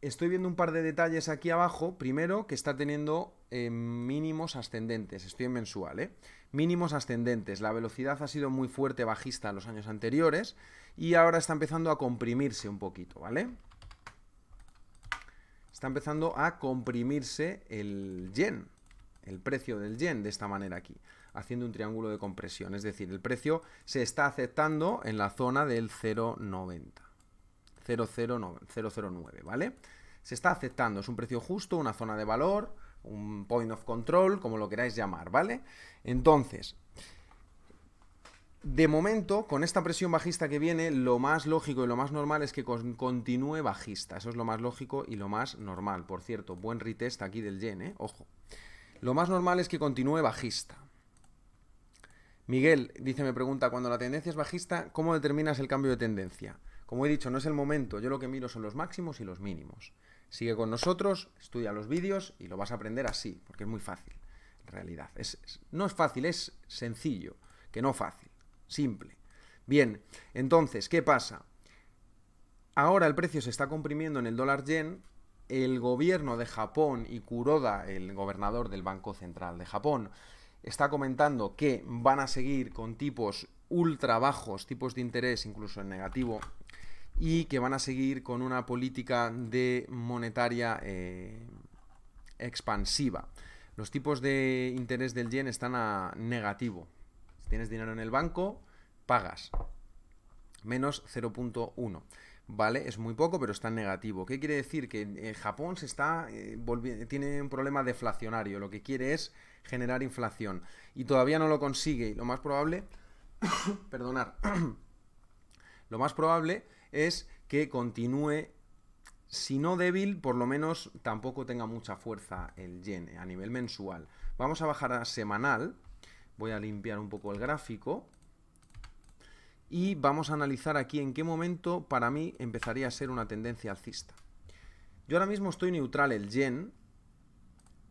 estoy viendo un par de detalles aquí abajo. Primero, que está teniendo eh, mínimos ascendentes. Estoy en mensual, ¿eh? Mínimos ascendentes. La velocidad ha sido muy fuerte bajista en los años anteriores y ahora está empezando a comprimirse un poquito, ¿vale? Está empezando a comprimirse el yen, el precio del yen de esta manera aquí, haciendo un triángulo de compresión. Es decir, el precio se está aceptando en la zona del 0,90. 009, ¿vale? Se está aceptando, es un precio justo, una zona de valor, un point of control, como lo queráis llamar, ¿vale? Entonces, de momento, con esta presión bajista que viene, lo más lógico y lo más normal es que continúe bajista. Eso es lo más lógico y lo más normal. Por cierto, buen retest aquí del yen, ¿eh? Ojo. Lo más normal es que continúe bajista. Miguel dice, me pregunta, cuando la tendencia es bajista, ¿cómo determinas el cambio de tendencia? Como he dicho, no es el momento. Yo lo que miro son los máximos y los mínimos. Sigue con nosotros, estudia los vídeos y lo vas a aprender así, porque es muy fácil, en realidad. no es fácil, es sencillo, que no fácil. Simple. Bien, entonces, ¿qué pasa? Ahora el precio se está comprimiendo en el dólar yen. El gobierno de Japón y Kuroda, el gobernador del Banco Central de Japón, está comentando que van a seguir con tipos ultra bajos, tipos de interés incluso en negativo, y que van a seguir con una política de monetaria eh, expansiva. Los tipos de interés del yen están a negativo, tienes dinero en el banco, pagas. Menos 0.1. ¿Vale? Es muy poco, pero está en negativo. ¿Qué quiere decir? Que eh, Japón se está eh, tiene un problema deflacionario. Lo que quiere es generar inflación. Y todavía no lo consigue. Y lo más probable. perdonar. lo más probable es que continúe. Si no débil, por lo menos tampoco tenga mucha fuerza el yen a nivel mensual. Vamos a bajar a semanal. Voy a limpiar un poco el gráfico. Y vamos a analizar aquí en qué momento para mí empezaría a ser una tendencia alcista. Yo ahora mismo estoy neutral el yen.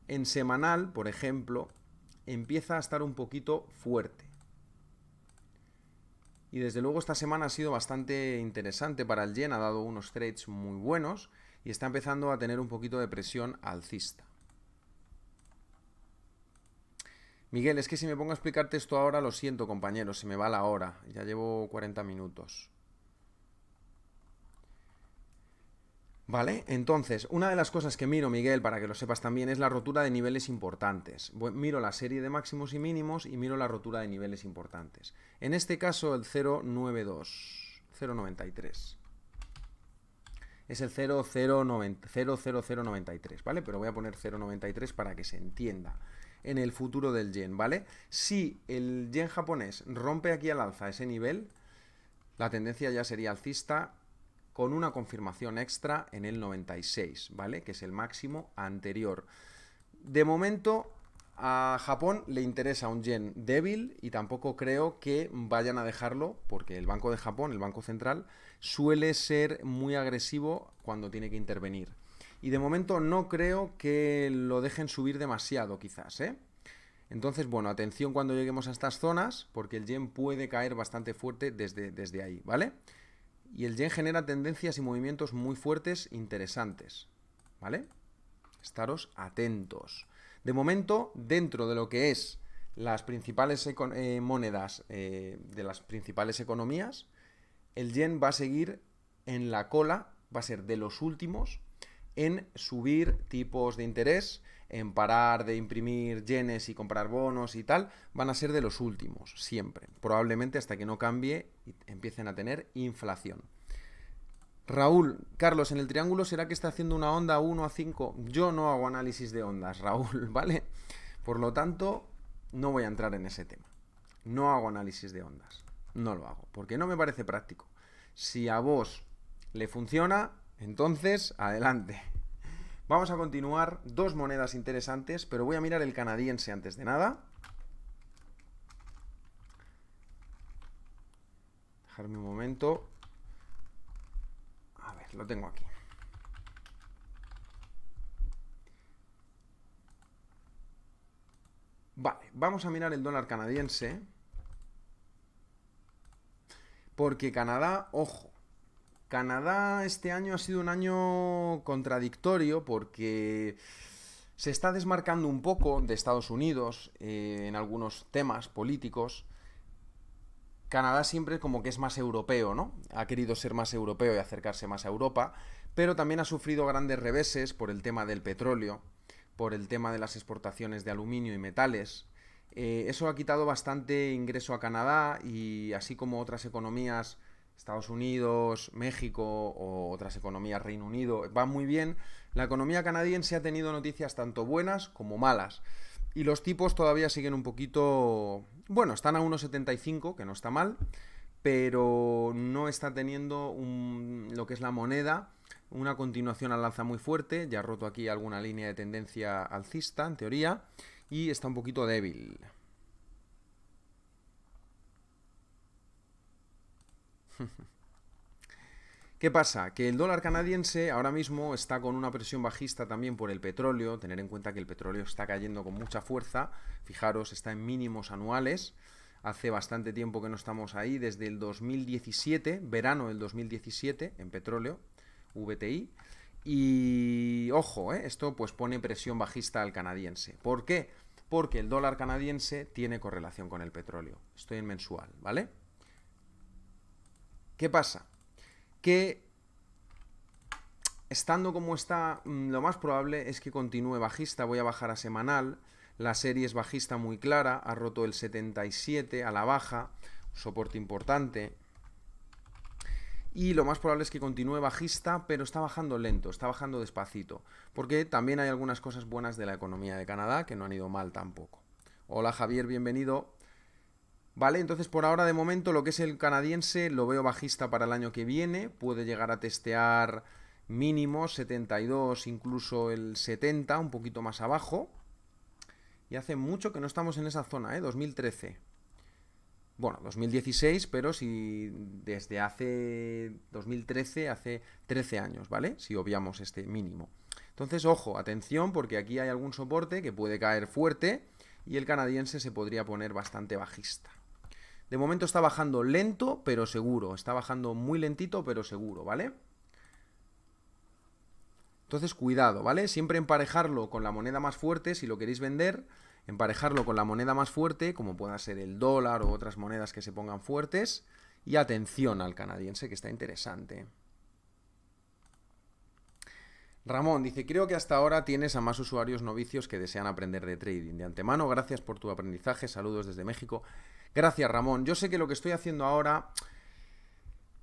En semanal, por ejemplo, empieza a estar un poquito fuerte. Y desde luego esta semana ha sido bastante interesante para el yen, ha dado unos trades muy buenos y está empezando a tener un poquito de presión alcista. Miguel, es que si me pongo a explicarte esto ahora, lo siento compañeros, se me va la hora, ya llevo 40 minutos. Vale, entonces, una de las cosas que miro, Miguel, para que lo sepas también, es la rotura de niveles importantes. Miro la serie de máximos y mínimos y miro la rotura de niveles importantes. En este caso, el 092, 093. Es el 00093, ¿vale? Pero voy a poner 093 para que se entienda en el futuro del yen, ¿vale? Si el yen japonés rompe aquí al alza ese nivel, la tendencia ya sería alcista con una confirmación extra en el 96, ¿vale? Que es el máximo anterior. De momento, a Japón le interesa un yen débil y tampoco creo que vayan a dejarlo porque el Banco de Japón, el Banco Central, suele ser muy agresivo cuando tiene que intervenir. Y de momento no creo que lo dejen subir demasiado quizás, ¿eh? Entonces, bueno, atención cuando lleguemos a estas zonas porque el yen puede caer bastante fuerte desde, desde ahí, ¿vale? Y el yen genera tendencias y movimientos muy fuertes, interesantes. ¿Vale? Estaros atentos. De momento, dentro de lo que es las principales eh, monedas eh, de las principales economías, el yen va a seguir en la cola, va a ser de los últimos en subir tipos de interés, en parar de imprimir yenes y comprar bonos y tal, van a ser de los últimos, siempre. Probablemente hasta que no cambie y empiecen a tener inflación. Raúl, Carlos, en el triángulo será que está haciendo una onda 1 a 5. Yo no hago análisis de ondas, Raúl, ¿vale? Por lo tanto, no voy a entrar en ese tema. No hago análisis de ondas. No lo hago, porque no me parece práctico. Si a vos le funciona, entonces, adelante. Vamos a continuar. Dos monedas interesantes, pero voy a mirar el canadiense antes de nada. Dejarme un momento. A ver, lo tengo aquí. Vale, vamos a mirar el dólar canadiense. Porque Canadá, ojo, Canadá este año ha sido un año contradictorio porque se está desmarcando un poco de Estados Unidos eh, en algunos temas políticos. Canadá siempre como que es más europeo, ¿no? Ha querido ser más europeo y acercarse más a Europa, pero también ha sufrido grandes reveses por el tema del petróleo, por el tema de las exportaciones de aluminio y metales. Eh, eso ha quitado bastante ingreso a Canadá y así como otras economías Estados Unidos, México o otras economías, Reino Unido, va muy bien. La economía canadiense ha tenido noticias tanto buenas como malas. Y los tipos todavía siguen un poquito... Bueno, están a 1,75, que no está mal, pero no está teniendo lo que es la moneda una continuación al alza muy fuerte. Ya ha roto aquí alguna línea de tendencia alcista, en teoría, y está un poquito débil. ¿Qué pasa? Que el dólar canadiense ahora mismo está con una presión bajista también por el petróleo. Tener en cuenta que el petróleo está cayendo con mucha fuerza. Fijaros, está en mínimos anuales. Hace bastante tiempo que no estamos ahí, desde el 2017, verano del 2017, en petróleo, VTI. Y ojo, ¿eh? esto pues pone presión bajista al canadiense. ¿Por qué? Porque el dólar canadiense tiene correlación con el petróleo. Estoy en mensual, ¿vale? ¿Qué pasa? Que estando como está, mm, lo más probable es que continúe bajista. Voy a bajar a semanal. La serie es bajista muy clara. Ha roto el 77 a la baja. soporte importante. Y lo más probable es que continúe bajista, pero está bajando lento, está bajando despacito. Porque también hay algunas cosas buenas de la economía de Canadá que no han ido mal tampoco. Hola Javier, bienvenido. Vale, entonces por ahora de momento lo que es el canadiense lo veo bajista para el año que viene, puede llegar a testear mínimo 72, incluso el 70, un poquito más abajo. Y hace mucho que no estamos en esa zona, ¿eh? 2013. Bueno, 2016, pero si desde hace 2013, hace 13 años, ¿vale? Si obviamos este mínimo. Entonces, ojo, atención, porque aquí hay algún soporte que puede caer fuerte y el canadiense se podría poner bastante bajista. De momento está bajando lento, pero seguro. Está bajando muy lentito, pero seguro, ¿vale? Entonces, cuidado, ¿vale? Siempre emparejarlo con la moneda más fuerte si lo queréis vender. Emparejarlo con la moneda más fuerte, como pueda ser el dólar o otras monedas que se pongan fuertes. Y atención al canadiense, que está interesante. Ramón dice, creo que hasta ahora tienes a más usuarios novicios que desean aprender de trading. De antemano, gracias por tu aprendizaje, saludos desde México. Gracias, Ramón. Yo sé que lo que estoy haciendo ahora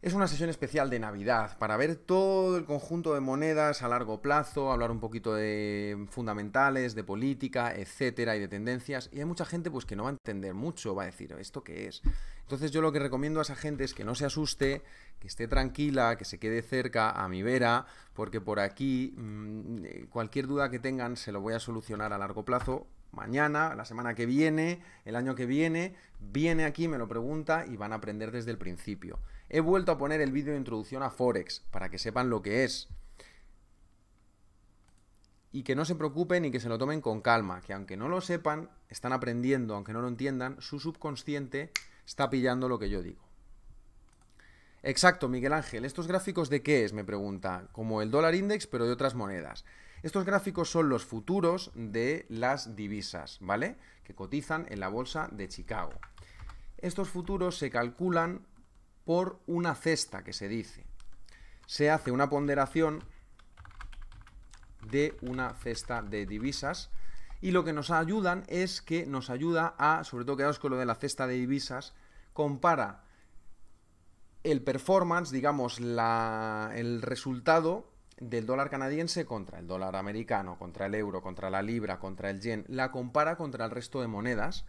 es una sesión especial de Navidad para ver todo el conjunto de monedas a largo plazo, hablar un poquito de fundamentales, de política, etcétera, y de tendencias. Y hay mucha gente pues que no va a entender mucho, va a decir, ¿esto qué es? Entonces yo lo que recomiendo a esa gente es que no se asuste, que esté tranquila, que se quede cerca a mi vera, porque por aquí mm, cualquier duda que tengan se lo voy a solucionar a largo plazo. Mañana, la semana que viene, el año que viene, viene aquí, me lo pregunta y van a aprender desde el principio. He vuelto a poner el vídeo de introducción a Forex para que sepan lo que es. Y que no se preocupen y que se lo tomen con calma, que aunque no lo sepan, están aprendiendo, aunque no lo entiendan, su subconsciente está pillando lo que yo digo. Exacto, Miguel Ángel. ¿Estos gráficos de qué es? Me pregunta. Como el dólar index, pero de otras monedas. Estos gráficos son los futuros de las divisas, ¿vale? Que cotizan en la bolsa de Chicago. Estos futuros se calculan por una cesta que se dice. Se hace una ponderación de una cesta de divisas y lo que nos ayudan es que nos ayuda a, sobre todo quedaos con lo de la cesta de divisas, compara el performance, digamos, la, el resultado del dólar canadiense contra el dólar americano, contra el euro, contra la libra, contra el yen, la compara contra el resto de monedas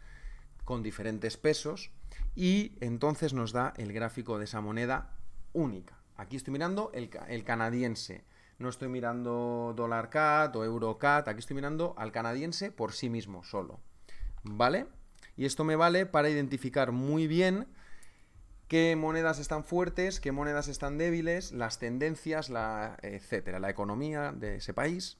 con diferentes pesos y entonces nos da el gráfico de esa moneda única. Aquí estoy mirando el, canadiense, no estoy mirando dólar CAT o euro CAT, aquí estoy mirando al canadiense por sí mismo solo. ¿Vale? Y esto me vale para identificar muy bien qué monedas están fuertes, qué monedas están débiles, las tendencias, la, etcétera, la economía de ese país.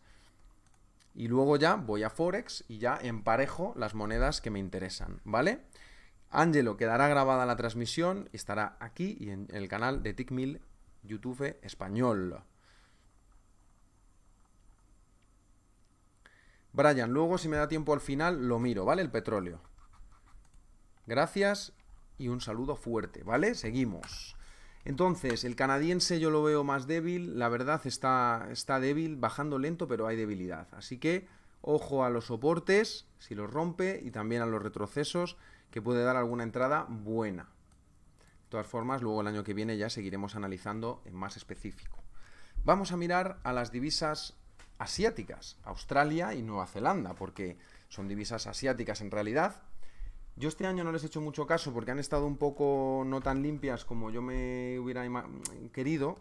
Y luego ya voy a Forex y ya emparejo las monedas que me interesan, ¿vale? Ángelo quedará grabada la transmisión estará aquí y en el canal de TICMIL YouTube español. Brian, luego si me da tiempo al final lo miro, ¿vale? El petróleo. Gracias y un saludo fuerte, ¿vale? Seguimos. Entonces, el canadiense yo lo veo más débil, la verdad está, está débil, bajando lento, pero hay debilidad. Así que, ojo a los soportes, si los rompe, y también a los retrocesos, que puede dar alguna entrada buena. De todas formas, luego el año que viene ya seguiremos analizando en más específico. Vamos a mirar a las divisas asiáticas, Australia y Nueva Zelanda, porque son divisas asiáticas en realidad, yo este año no les he hecho mucho caso porque han estado un poco no tan limpias como yo me hubiera querido.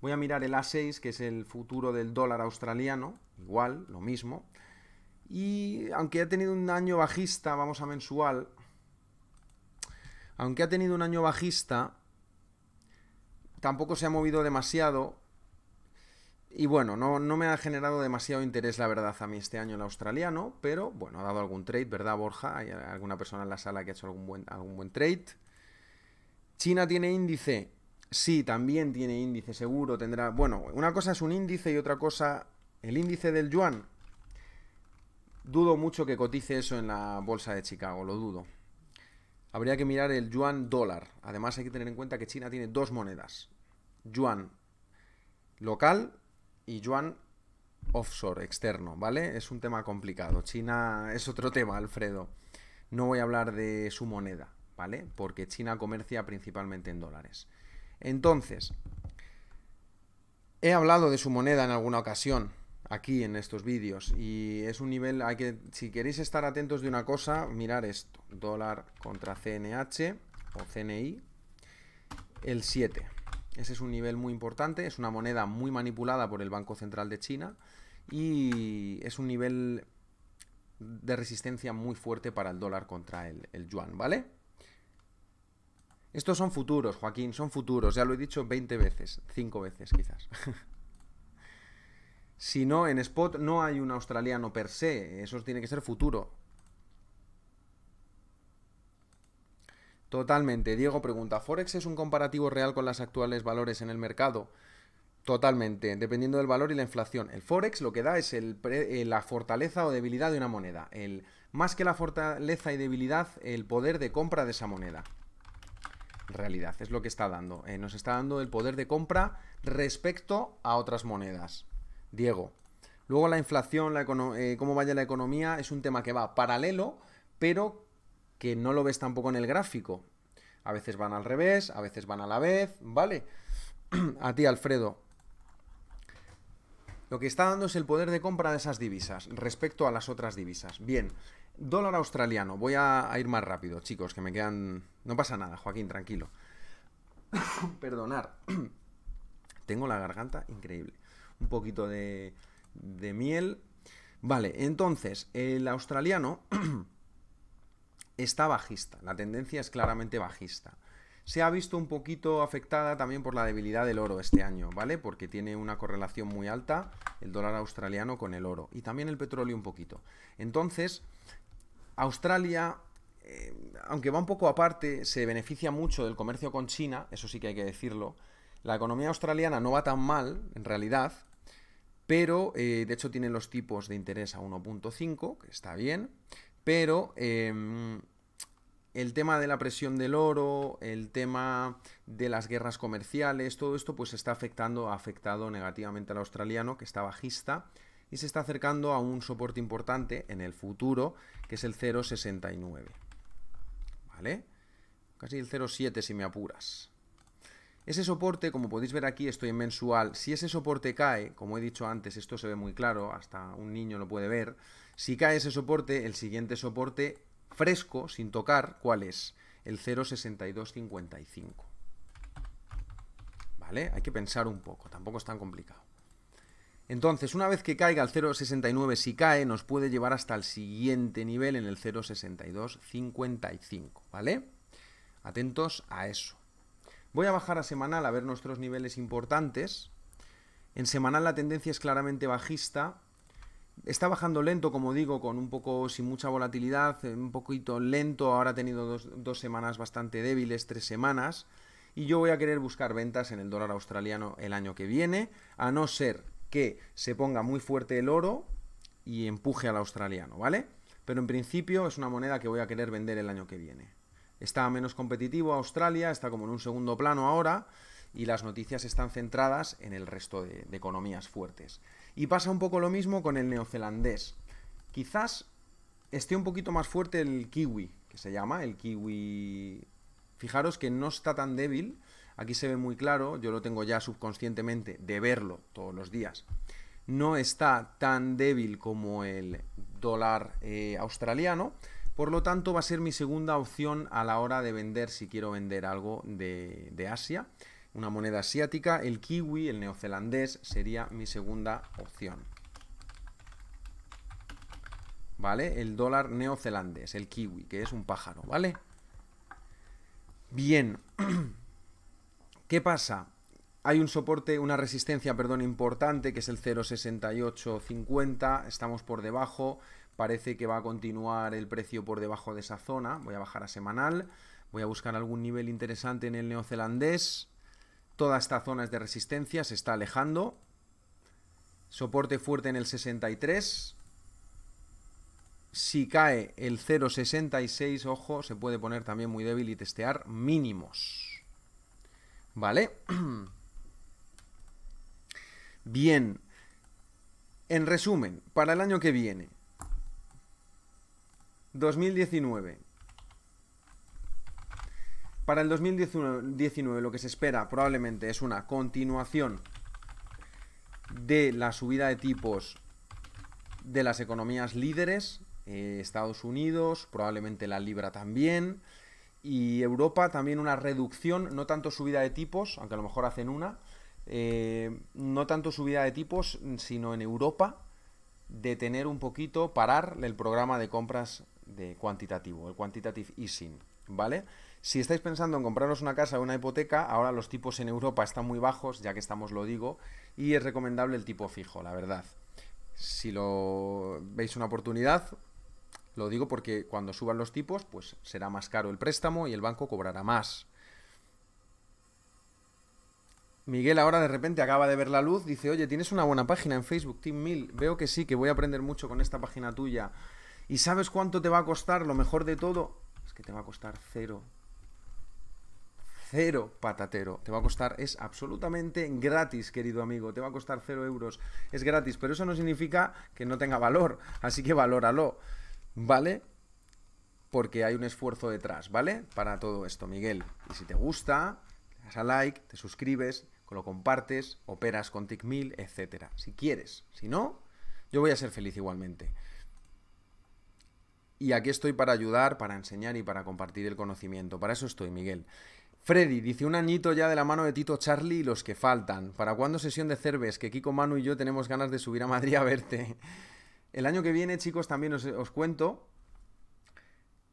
Voy a mirar el A6, que es el futuro del dólar australiano, igual, lo mismo. Y aunque ha tenido un año bajista, vamos a mensual, aunque ha tenido un año bajista, tampoco se ha movido demasiado y bueno, no, me ha generado demasiado interés, la verdad, a mí este año el australiano, pero bueno, ha dado algún trade, ¿verdad, Borja? Hay alguna persona en la sala que ha hecho algún buen, algún buen trade. China tiene índice. Sí, también tiene índice, seguro tendrá. Bueno, una cosa es un índice y otra cosa, el índice del yuan. Dudo mucho que cotice eso en la bolsa de Chicago, lo dudo. Habría que mirar el yuan dólar. Además hay que tener en cuenta que China tiene dos monedas. Yuan local y yuan offshore, externo, ¿vale? Es un tema complicado. China es otro tema, Alfredo. No voy a hablar de su moneda, ¿vale? Porque China comercia principalmente en dólares. Entonces, he hablado de su moneda en alguna ocasión aquí en estos vídeos y es un nivel, hay que, si queréis estar atentos de una cosa, mirar esto, dólar contra CNH o CNI, el 7. Ese es un nivel muy importante, es una moneda muy manipulada por el Banco Central de China y es un nivel de resistencia muy fuerte para el dólar contra el, yuan, ¿vale? Estos son futuros, Joaquín, son futuros, ya lo he dicho 20 veces, 5 veces quizás. Si no, en spot no hay un australiano per se, eso tiene que ser futuro. Totalmente. Diego pregunta, ¿Forex es un comparativo real con los actuales valores en el mercado? Totalmente, dependiendo del valor y la inflación. El Forex lo que da es eh, la fortaleza o debilidad de una moneda. El, más que la fortaleza y debilidad, el poder de compra de esa moneda. realidad, es lo que está dando. Eh, nos está dando el poder de compra respecto a otras monedas. Diego. Luego la inflación, la eh, cómo vaya la economía, es un tema que va paralelo, pero que no lo ves tampoco en el gráfico. A veces van al revés, a veces van a la vez, ¿vale? a ti, Alfredo. Lo que está dando es el poder de compra de esas divisas respecto a las otras divisas. Bien, dólar australiano. Voy a, ir más rápido, chicos, que me quedan... No pasa nada, Joaquín, tranquilo. Perdonar. Tengo la garganta increíble. Un poquito de, de miel. Vale, entonces, el australiano está bajista. La tendencia es claramente bajista se ha visto un poquito afectada también por la debilidad del oro este año, ¿vale? Porque tiene una correlación muy alta el dólar australiano con el oro y también el petróleo un poquito. Entonces, Australia, eh, aunque va un poco aparte, se beneficia mucho del comercio con China, eso sí que hay que decirlo. La economía australiana no va tan mal, en realidad, pero eh, de hecho tiene los tipos de interés a 1.5, que está bien, pero... Em, el tema de la presión del oro, el tema de las guerras comerciales, todo esto pues está afectando, ha afectado negativamente al australiano que está bajista y se está acercando a un soporte importante en el futuro que es el 0,69. ¿Vale? Casi el 0,7 si me apuras. Ese soporte, como podéis ver aquí, estoy en mensual. Si ese soporte cae, como he dicho antes, esto se ve muy claro, hasta un niño lo puede ver. Si cae ese soporte, el siguiente soporte fresco, sin tocar, ¿cuál es? El 0,6255. ¿Vale? Hay que pensar un poco, tampoco es tan complicado. Entonces, una vez que caiga el 0,69, si cae, nos puede llevar hasta el siguiente nivel en el 0,6255, ¿vale? Atentos a eso. Voy a bajar a semanal a ver nuestros niveles importantes. En semanal la tendencia es claramente bajista, Está bajando lento, como digo, con un poco sin mucha volatilidad, eh, un poquito lento. Ahora ha tenido dos, semanas bastante débiles, tres semanas. Y yo voy a querer buscar ventas en el dólar australiano el año que viene, a no ser que se ponga muy fuerte el oro y empuje al australiano, ¿vale? Pero en principio es una moneda que voy a querer vender el año que viene. Está menos competitivo Australia, está como en un segundo plano ahora y las noticias están centradas en el resto de economías fuertes. Y pasa un poco lo mismo con el neozelandés. Quizás esté un poquito más fuerte el kiwi, que se llama, el kiwi... Fijaros que no está tan débil, aquí se ve muy claro, yo lo tengo ya subconscientemente de verlo todos los días. No está tan débil como el dólar eh, australiano, por lo tanto va a ser mi segunda opción a la hora de vender si quiero vender algo de, de Asia una moneda asiática, el kiwi, el neozelandés, sería mi segunda opción. ¿Vale? El dólar neozelandés, el kiwi, que es un pájaro, ¿vale? Bien. ¿Qué pasa? Hay un soporte, una resistencia, perdón, importante, que es el 0,6850. Estamos por debajo. Parece que va a continuar el precio por debajo de esa zona. Voy a bajar a semanal. Voy a buscar algún nivel interesante en el neozelandés. Toda esta zona es de resistencia, se está alejando. Soporte fuerte en el 63. Si cae el 0,66, ojo, se puede poner también muy débil y testear mínimos. ¿Vale? Bien. En resumen, para el año que viene, 2019, para el 2019 lo que se espera probablemente es una continuación de la subida de tipos de las economías líderes, eh, Estados Unidos, probablemente la libra también, y Europa también una reducción, no tanto subida de tipos, aunque a lo mejor hacen una, eh, no tanto subida de tipos, sino en Europa de tener un poquito, parar el programa de compras de cuantitativo, el quantitative easing. ¿vale? Si estáis pensando en compraros una casa o una hipoteca, ahora los tipos en Europa están muy bajos, ya que estamos lo digo, y es recomendable el tipo fijo, la verdad. Si lo veis una oportunidad, lo digo porque cuando suban los tipos, pues será más caro el préstamo y el banco cobrará más. Miguel ahora de repente acaba de ver la luz, dice, oye, tienes una buena página en Facebook, Team 1000, veo que sí, que voy a aprender mucho con esta página tuya. ¿Y sabes cuánto te va a costar? Lo mejor de todo es que te va a costar cero cero patatero. Te va a costar, es absolutamente gratis, querido amigo. Te va a costar cero euros. Es gratis, pero eso no significa que no tenga valor. Así que valóralo, ¿vale? Porque hay un esfuerzo detrás, ¿vale? Para todo esto, Miguel. Y si te gusta, le das a like, te suscribes, lo compartes, operas con TIC1000, etcétera. Si quieres. Si no, yo voy a ser feliz igualmente. Y aquí estoy para ayudar, para enseñar y para compartir el conocimiento. Para eso estoy, Miguel. Freddy dice un añito ya de la mano de Tito Charlie y los que faltan. ¿Para cuándo sesión de Cerves? Que Kiko Manu y yo tenemos ganas de subir a Madrid a verte. El año que viene, chicos, también os, cuento.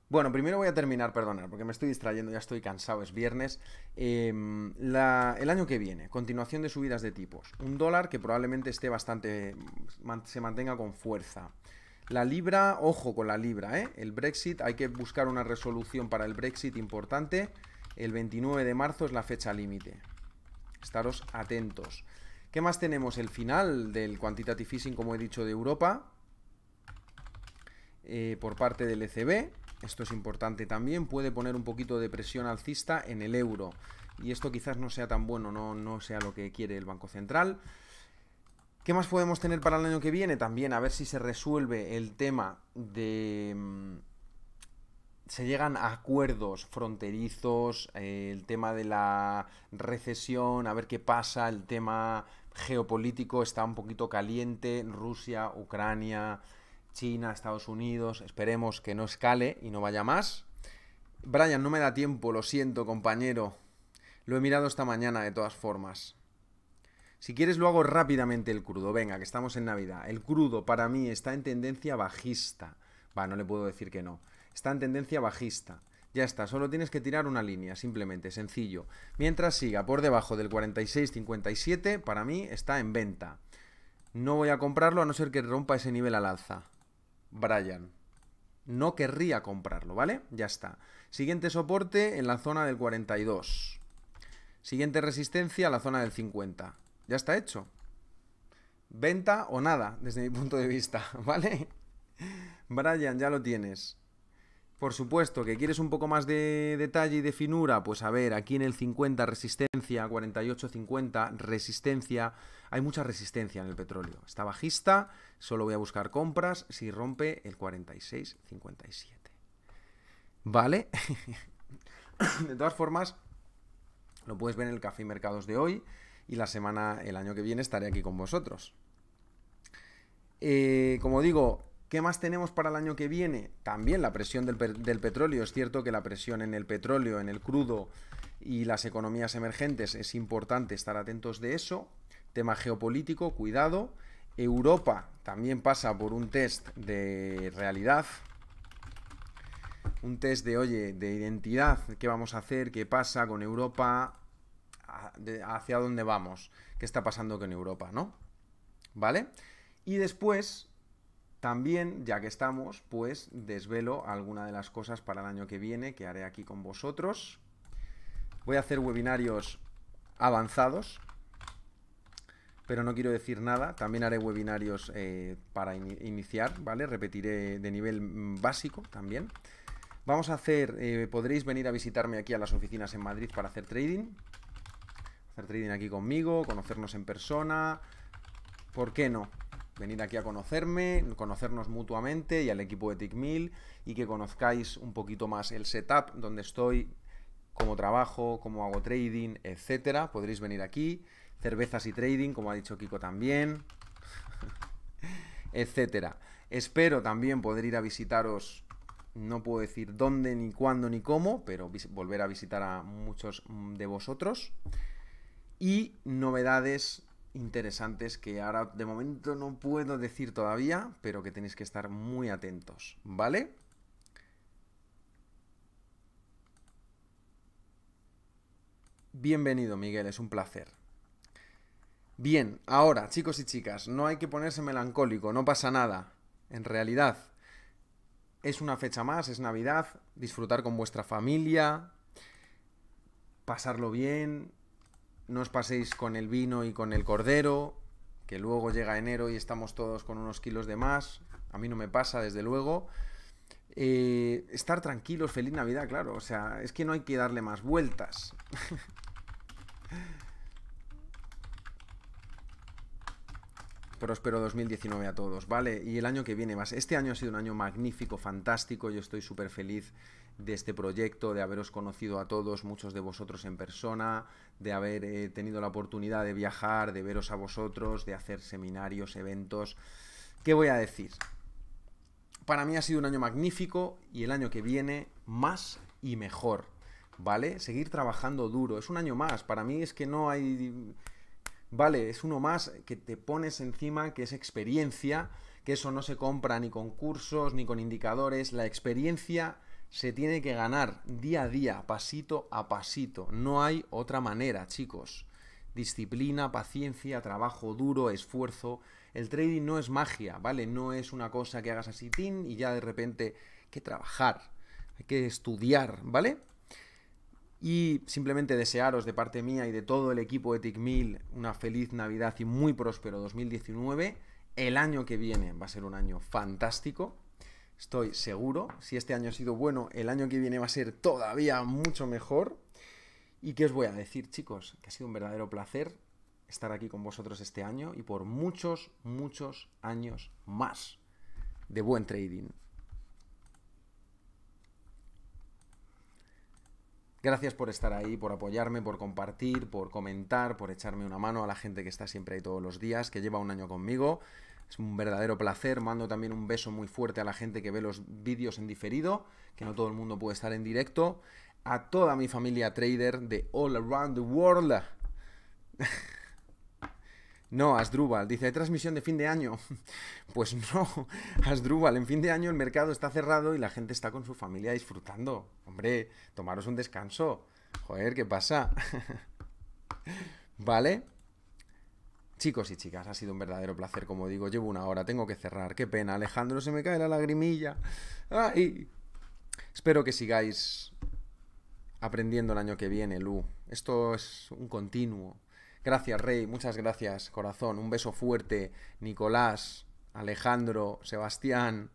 Bueno, primero voy a terminar, perdonar, porque me estoy distrayendo, ya estoy cansado, es viernes. Em, el año que viene, continuación de subidas de tipos. Un dólar que probablemente esté bastante. se mantenga con fuerza. La libra, ojo con la libra, ¿eh? El Brexit, hay que buscar una resolución para el Brexit importante. El 29 de marzo es la fecha límite. Estaros atentos. ¿Qué más tenemos? El final del quantitative easing, como he dicho, de Europa. Eh, por parte del ECB. Esto es importante también. Puede poner un poquito de presión alcista en el euro. Y esto quizás no sea tan bueno, no, no sea lo que quiere el Banco Central. ¿Qué más podemos tener para el año que viene? También a ver si se resuelve el tema de mm, se llegan a acuerdos fronterizos, eh, el tema de la recesión, a ver qué pasa, el tema geopolítico está un poquito caliente, Rusia, Ucrania, China, Estados Unidos, esperemos que no escale y no vaya más. Brian, no me da tiempo, lo siento compañero, lo he mirado esta mañana de todas formas. Si quieres lo hago rápidamente el crudo, venga, que estamos en Navidad. El crudo para mí está en tendencia bajista. Va, no le puedo decir que no está en tendencia bajista. Ya está, solo tienes que tirar una línea, simplemente, sencillo. Mientras siga por debajo del 46.57, para mí está en venta. No voy a comprarlo a no ser que rompa ese nivel al alza. Brian. No querría comprarlo, ¿vale? Ya está. Siguiente soporte en la zona del 42. Siguiente resistencia, la zona del 50. Ya está hecho. Venta o nada, desde mi punto de vista, ¿vale? Brian, ya lo tienes. Por supuesto, que quieres un poco más de detalle y de finura, pues a ver, aquí en el 50 resistencia, 48-50 resistencia, hay mucha resistencia en el petróleo. Está bajista, solo voy a buscar compras si rompe el 46-57. ¿Vale? de todas formas, lo puedes ver en el Café y Mercados de hoy y la semana, el año que viene estaré aquí con vosotros. Eh, como digo, ¿Qué más tenemos para el año que viene? También la presión del, petróleo. Es cierto que la presión en el petróleo, en el crudo y las economías emergentes es importante estar atentos de eso. Tema geopolítico, cuidado. Europa también pasa por un test de realidad. Un test de, oye, de identidad. ¿Qué vamos a hacer? ¿Qué pasa con Europa? ¿Hacia dónde vamos? ¿Qué está pasando con Europa? ¿No? ¿Vale? Y después también, ya que estamos, pues desvelo alguna de las cosas para el año que viene que haré aquí con vosotros. Voy a hacer webinarios avanzados, pero no quiero decir nada. También haré webinarios eh, para iniciar, ¿vale? Repetiré de nivel mm, básico también. Vamos a hacer, eh, podréis venir a visitarme aquí a las oficinas en Madrid para hacer trading. Hacer trading aquí conmigo, conocernos en persona. ¿Por qué no? Venir aquí a conocerme, conocernos mutuamente y al equipo de TIC1000 y que conozcáis un poquito más el setup, donde estoy, cómo trabajo, cómo hago trading, etcétera. Podréis venir aquí, cervezas y trading, como ha dicho Kiko también, etcétera. Espero también poder ir a visitaros, no puedo decir dónde, ni cuándo, ni cómo, pero volver a visitar a muchos de vosotros. Y novedades interesantes que ahora de momento no puedo decir todavía, pero que tenéis que estar muy atentos, ¿vale? Bienvenido, Miguel, es un placer. Bien, ahora, chicos y chicas, no hay que ponerse melancólico, no pasa nada. En realidad, es una fecha más, es Navidad, disfrutar con vuestra familia, pasarlo bien, no os paséis con el vino y con el cordero, que luego llega enero y estamos todos con unos kilos de más. A mí no me pasa, desde luego. Eh, estar tranquilos, feliz Navidad, claro. O sea, es que no hay que darle más vueltas. Próspero 2019 a todos, ¿vale? Y el año que viene más. Este año ha sido un año magnífico, fantástico. Yo estoy súper feliz de este proyecto, de haberos conocido a todos, muchos de vosotros en persona, de haber eh, tenido la oportunidad de viajar, de veros a vosotros, de hacer seminarios, eventos. ¿Qué voy a decir? Para mí ha sido un año magnífico y el año que viene más y mejor, ¿vale? Seguir trabajando duro. Es un año más. Para mí es que no hay... Vale, es uno más que te pones encima, que es experiencia, que eso no se compra ni con cursos ni con indicadores. La experiencia se tiene que ganar día a día, pasito a pasito. No hay otra manera, chicos. Disciplina, paciencia, trabajo duro, esfuerzo. El trading no es magia, ¿vale? No es una cosa que hagas así, tin, y ya de repente hay que trabajar, hay que estudiar, ¿vale? Y simplemente desearos de parte mía y de todo el equipo de TICMIL una feliz Navidad y muy próspero 2019. El año que viene va a ser un año fantástico. Estoy seguro. Si este año ha sido bueno, el año que viene va a ser todavía mucho mejor. ¿Y qué os voy a decir, chicos? Que ha sido un verdadero placer estar aquí con vosotros este año y por muchos, muchos años más de buen trading. Gracias por estar ahí, por apoyarme, por compartir, por comentar, por echarme una mano a la gente que está siempre ahí todos los días, que lleva un año conmigo. Es un verdadero placer. Mando también un beso muy fuerte a la gente que ve los vídeos en diferido, que no todo el mundo puede estar en directo. A toda mi familia trader de all around the world. No, Asdrúbal, dice, ¿hay transmisión de fin de año? Pues no, Asdrúbal, en fin de año el mercado está cerrado y la gente está con su familia disfrutando. Hombre, tomaros un descanso. Joder, ¿qué pasa? ¿Vale? Chicos y chicas, ha sido un verdadero placer, como digo, llevo una hora, tengo que cerrar, qué pena, Alejandro, se me cae la lagrimilla. Ay. Espero que sigáis aprendiendo el año que viene, Lu. Esto es un continuo. Gracias, Rey, muchas gracias, corazón. Un beso fuerte, Nicolás, Alejandro, Sebastián.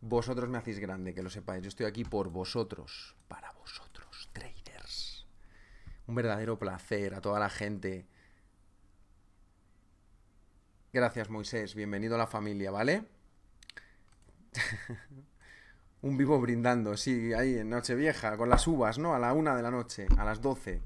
Vosotros me hacéis grande, que lo sepáis. Yo estoy aquí por vosotros, para vosotros, traders. Un verdadero placer a toda la gente Gracias, Moisés. Bienvenido a la familia, ¿vale? Un vivo brindando, sí, ahí en Nochevieja, con las uvas, ¿no? A la una de la noche, a las doce.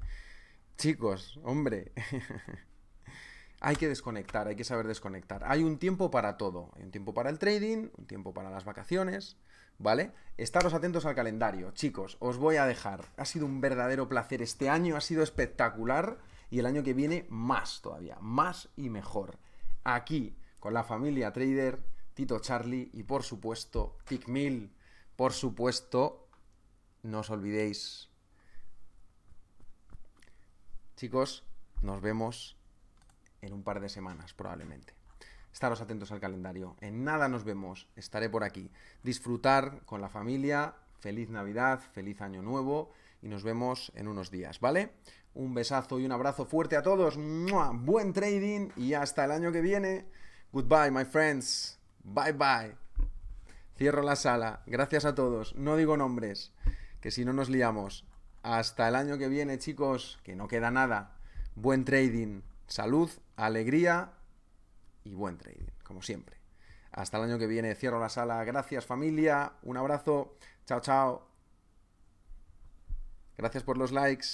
Chicos, hombre. hay que desconectar, hay que saber desconectar. Hay un tiempo para todo. Hay un tiempo para el trading, un tiempo para las vacaciones, ¿vale? Estaros atentos al calendario. Chicos, os voy a dejar. Ha sido un verdadero placer. Este año ha sido espectacular y el año que viene más todavía, más y mejor aquí con la familia Trader, Tito Charlie y por supuesto Tickmill. Por supuesto, no os olvidéis. Chicos, nos vemos en un par de semanas probablemente. Estaros atentos al calendario. En nada nos vemos. Estaré por aquí. Disfrutar con la familia. Feliz Navidad, feliz Año Nuevo y nos vemos en unos días, ¿vale? Un besazo y un abrazo fuerte a todos. Buen trading y hasta el año que viene. Goodbye, my friends. Bye bye. Cierro la sala. Gracias a todos. No digo nombres, que si no nos liamos. Hasta el año que viene, chicos, que no queda nada. Buen trading. Salud, alegría y buen trading, como siempre. Hasta el año que viene. Cierro la sala. Gracias, familia. Un abrazo. Chao, chao. Gracias por los likes.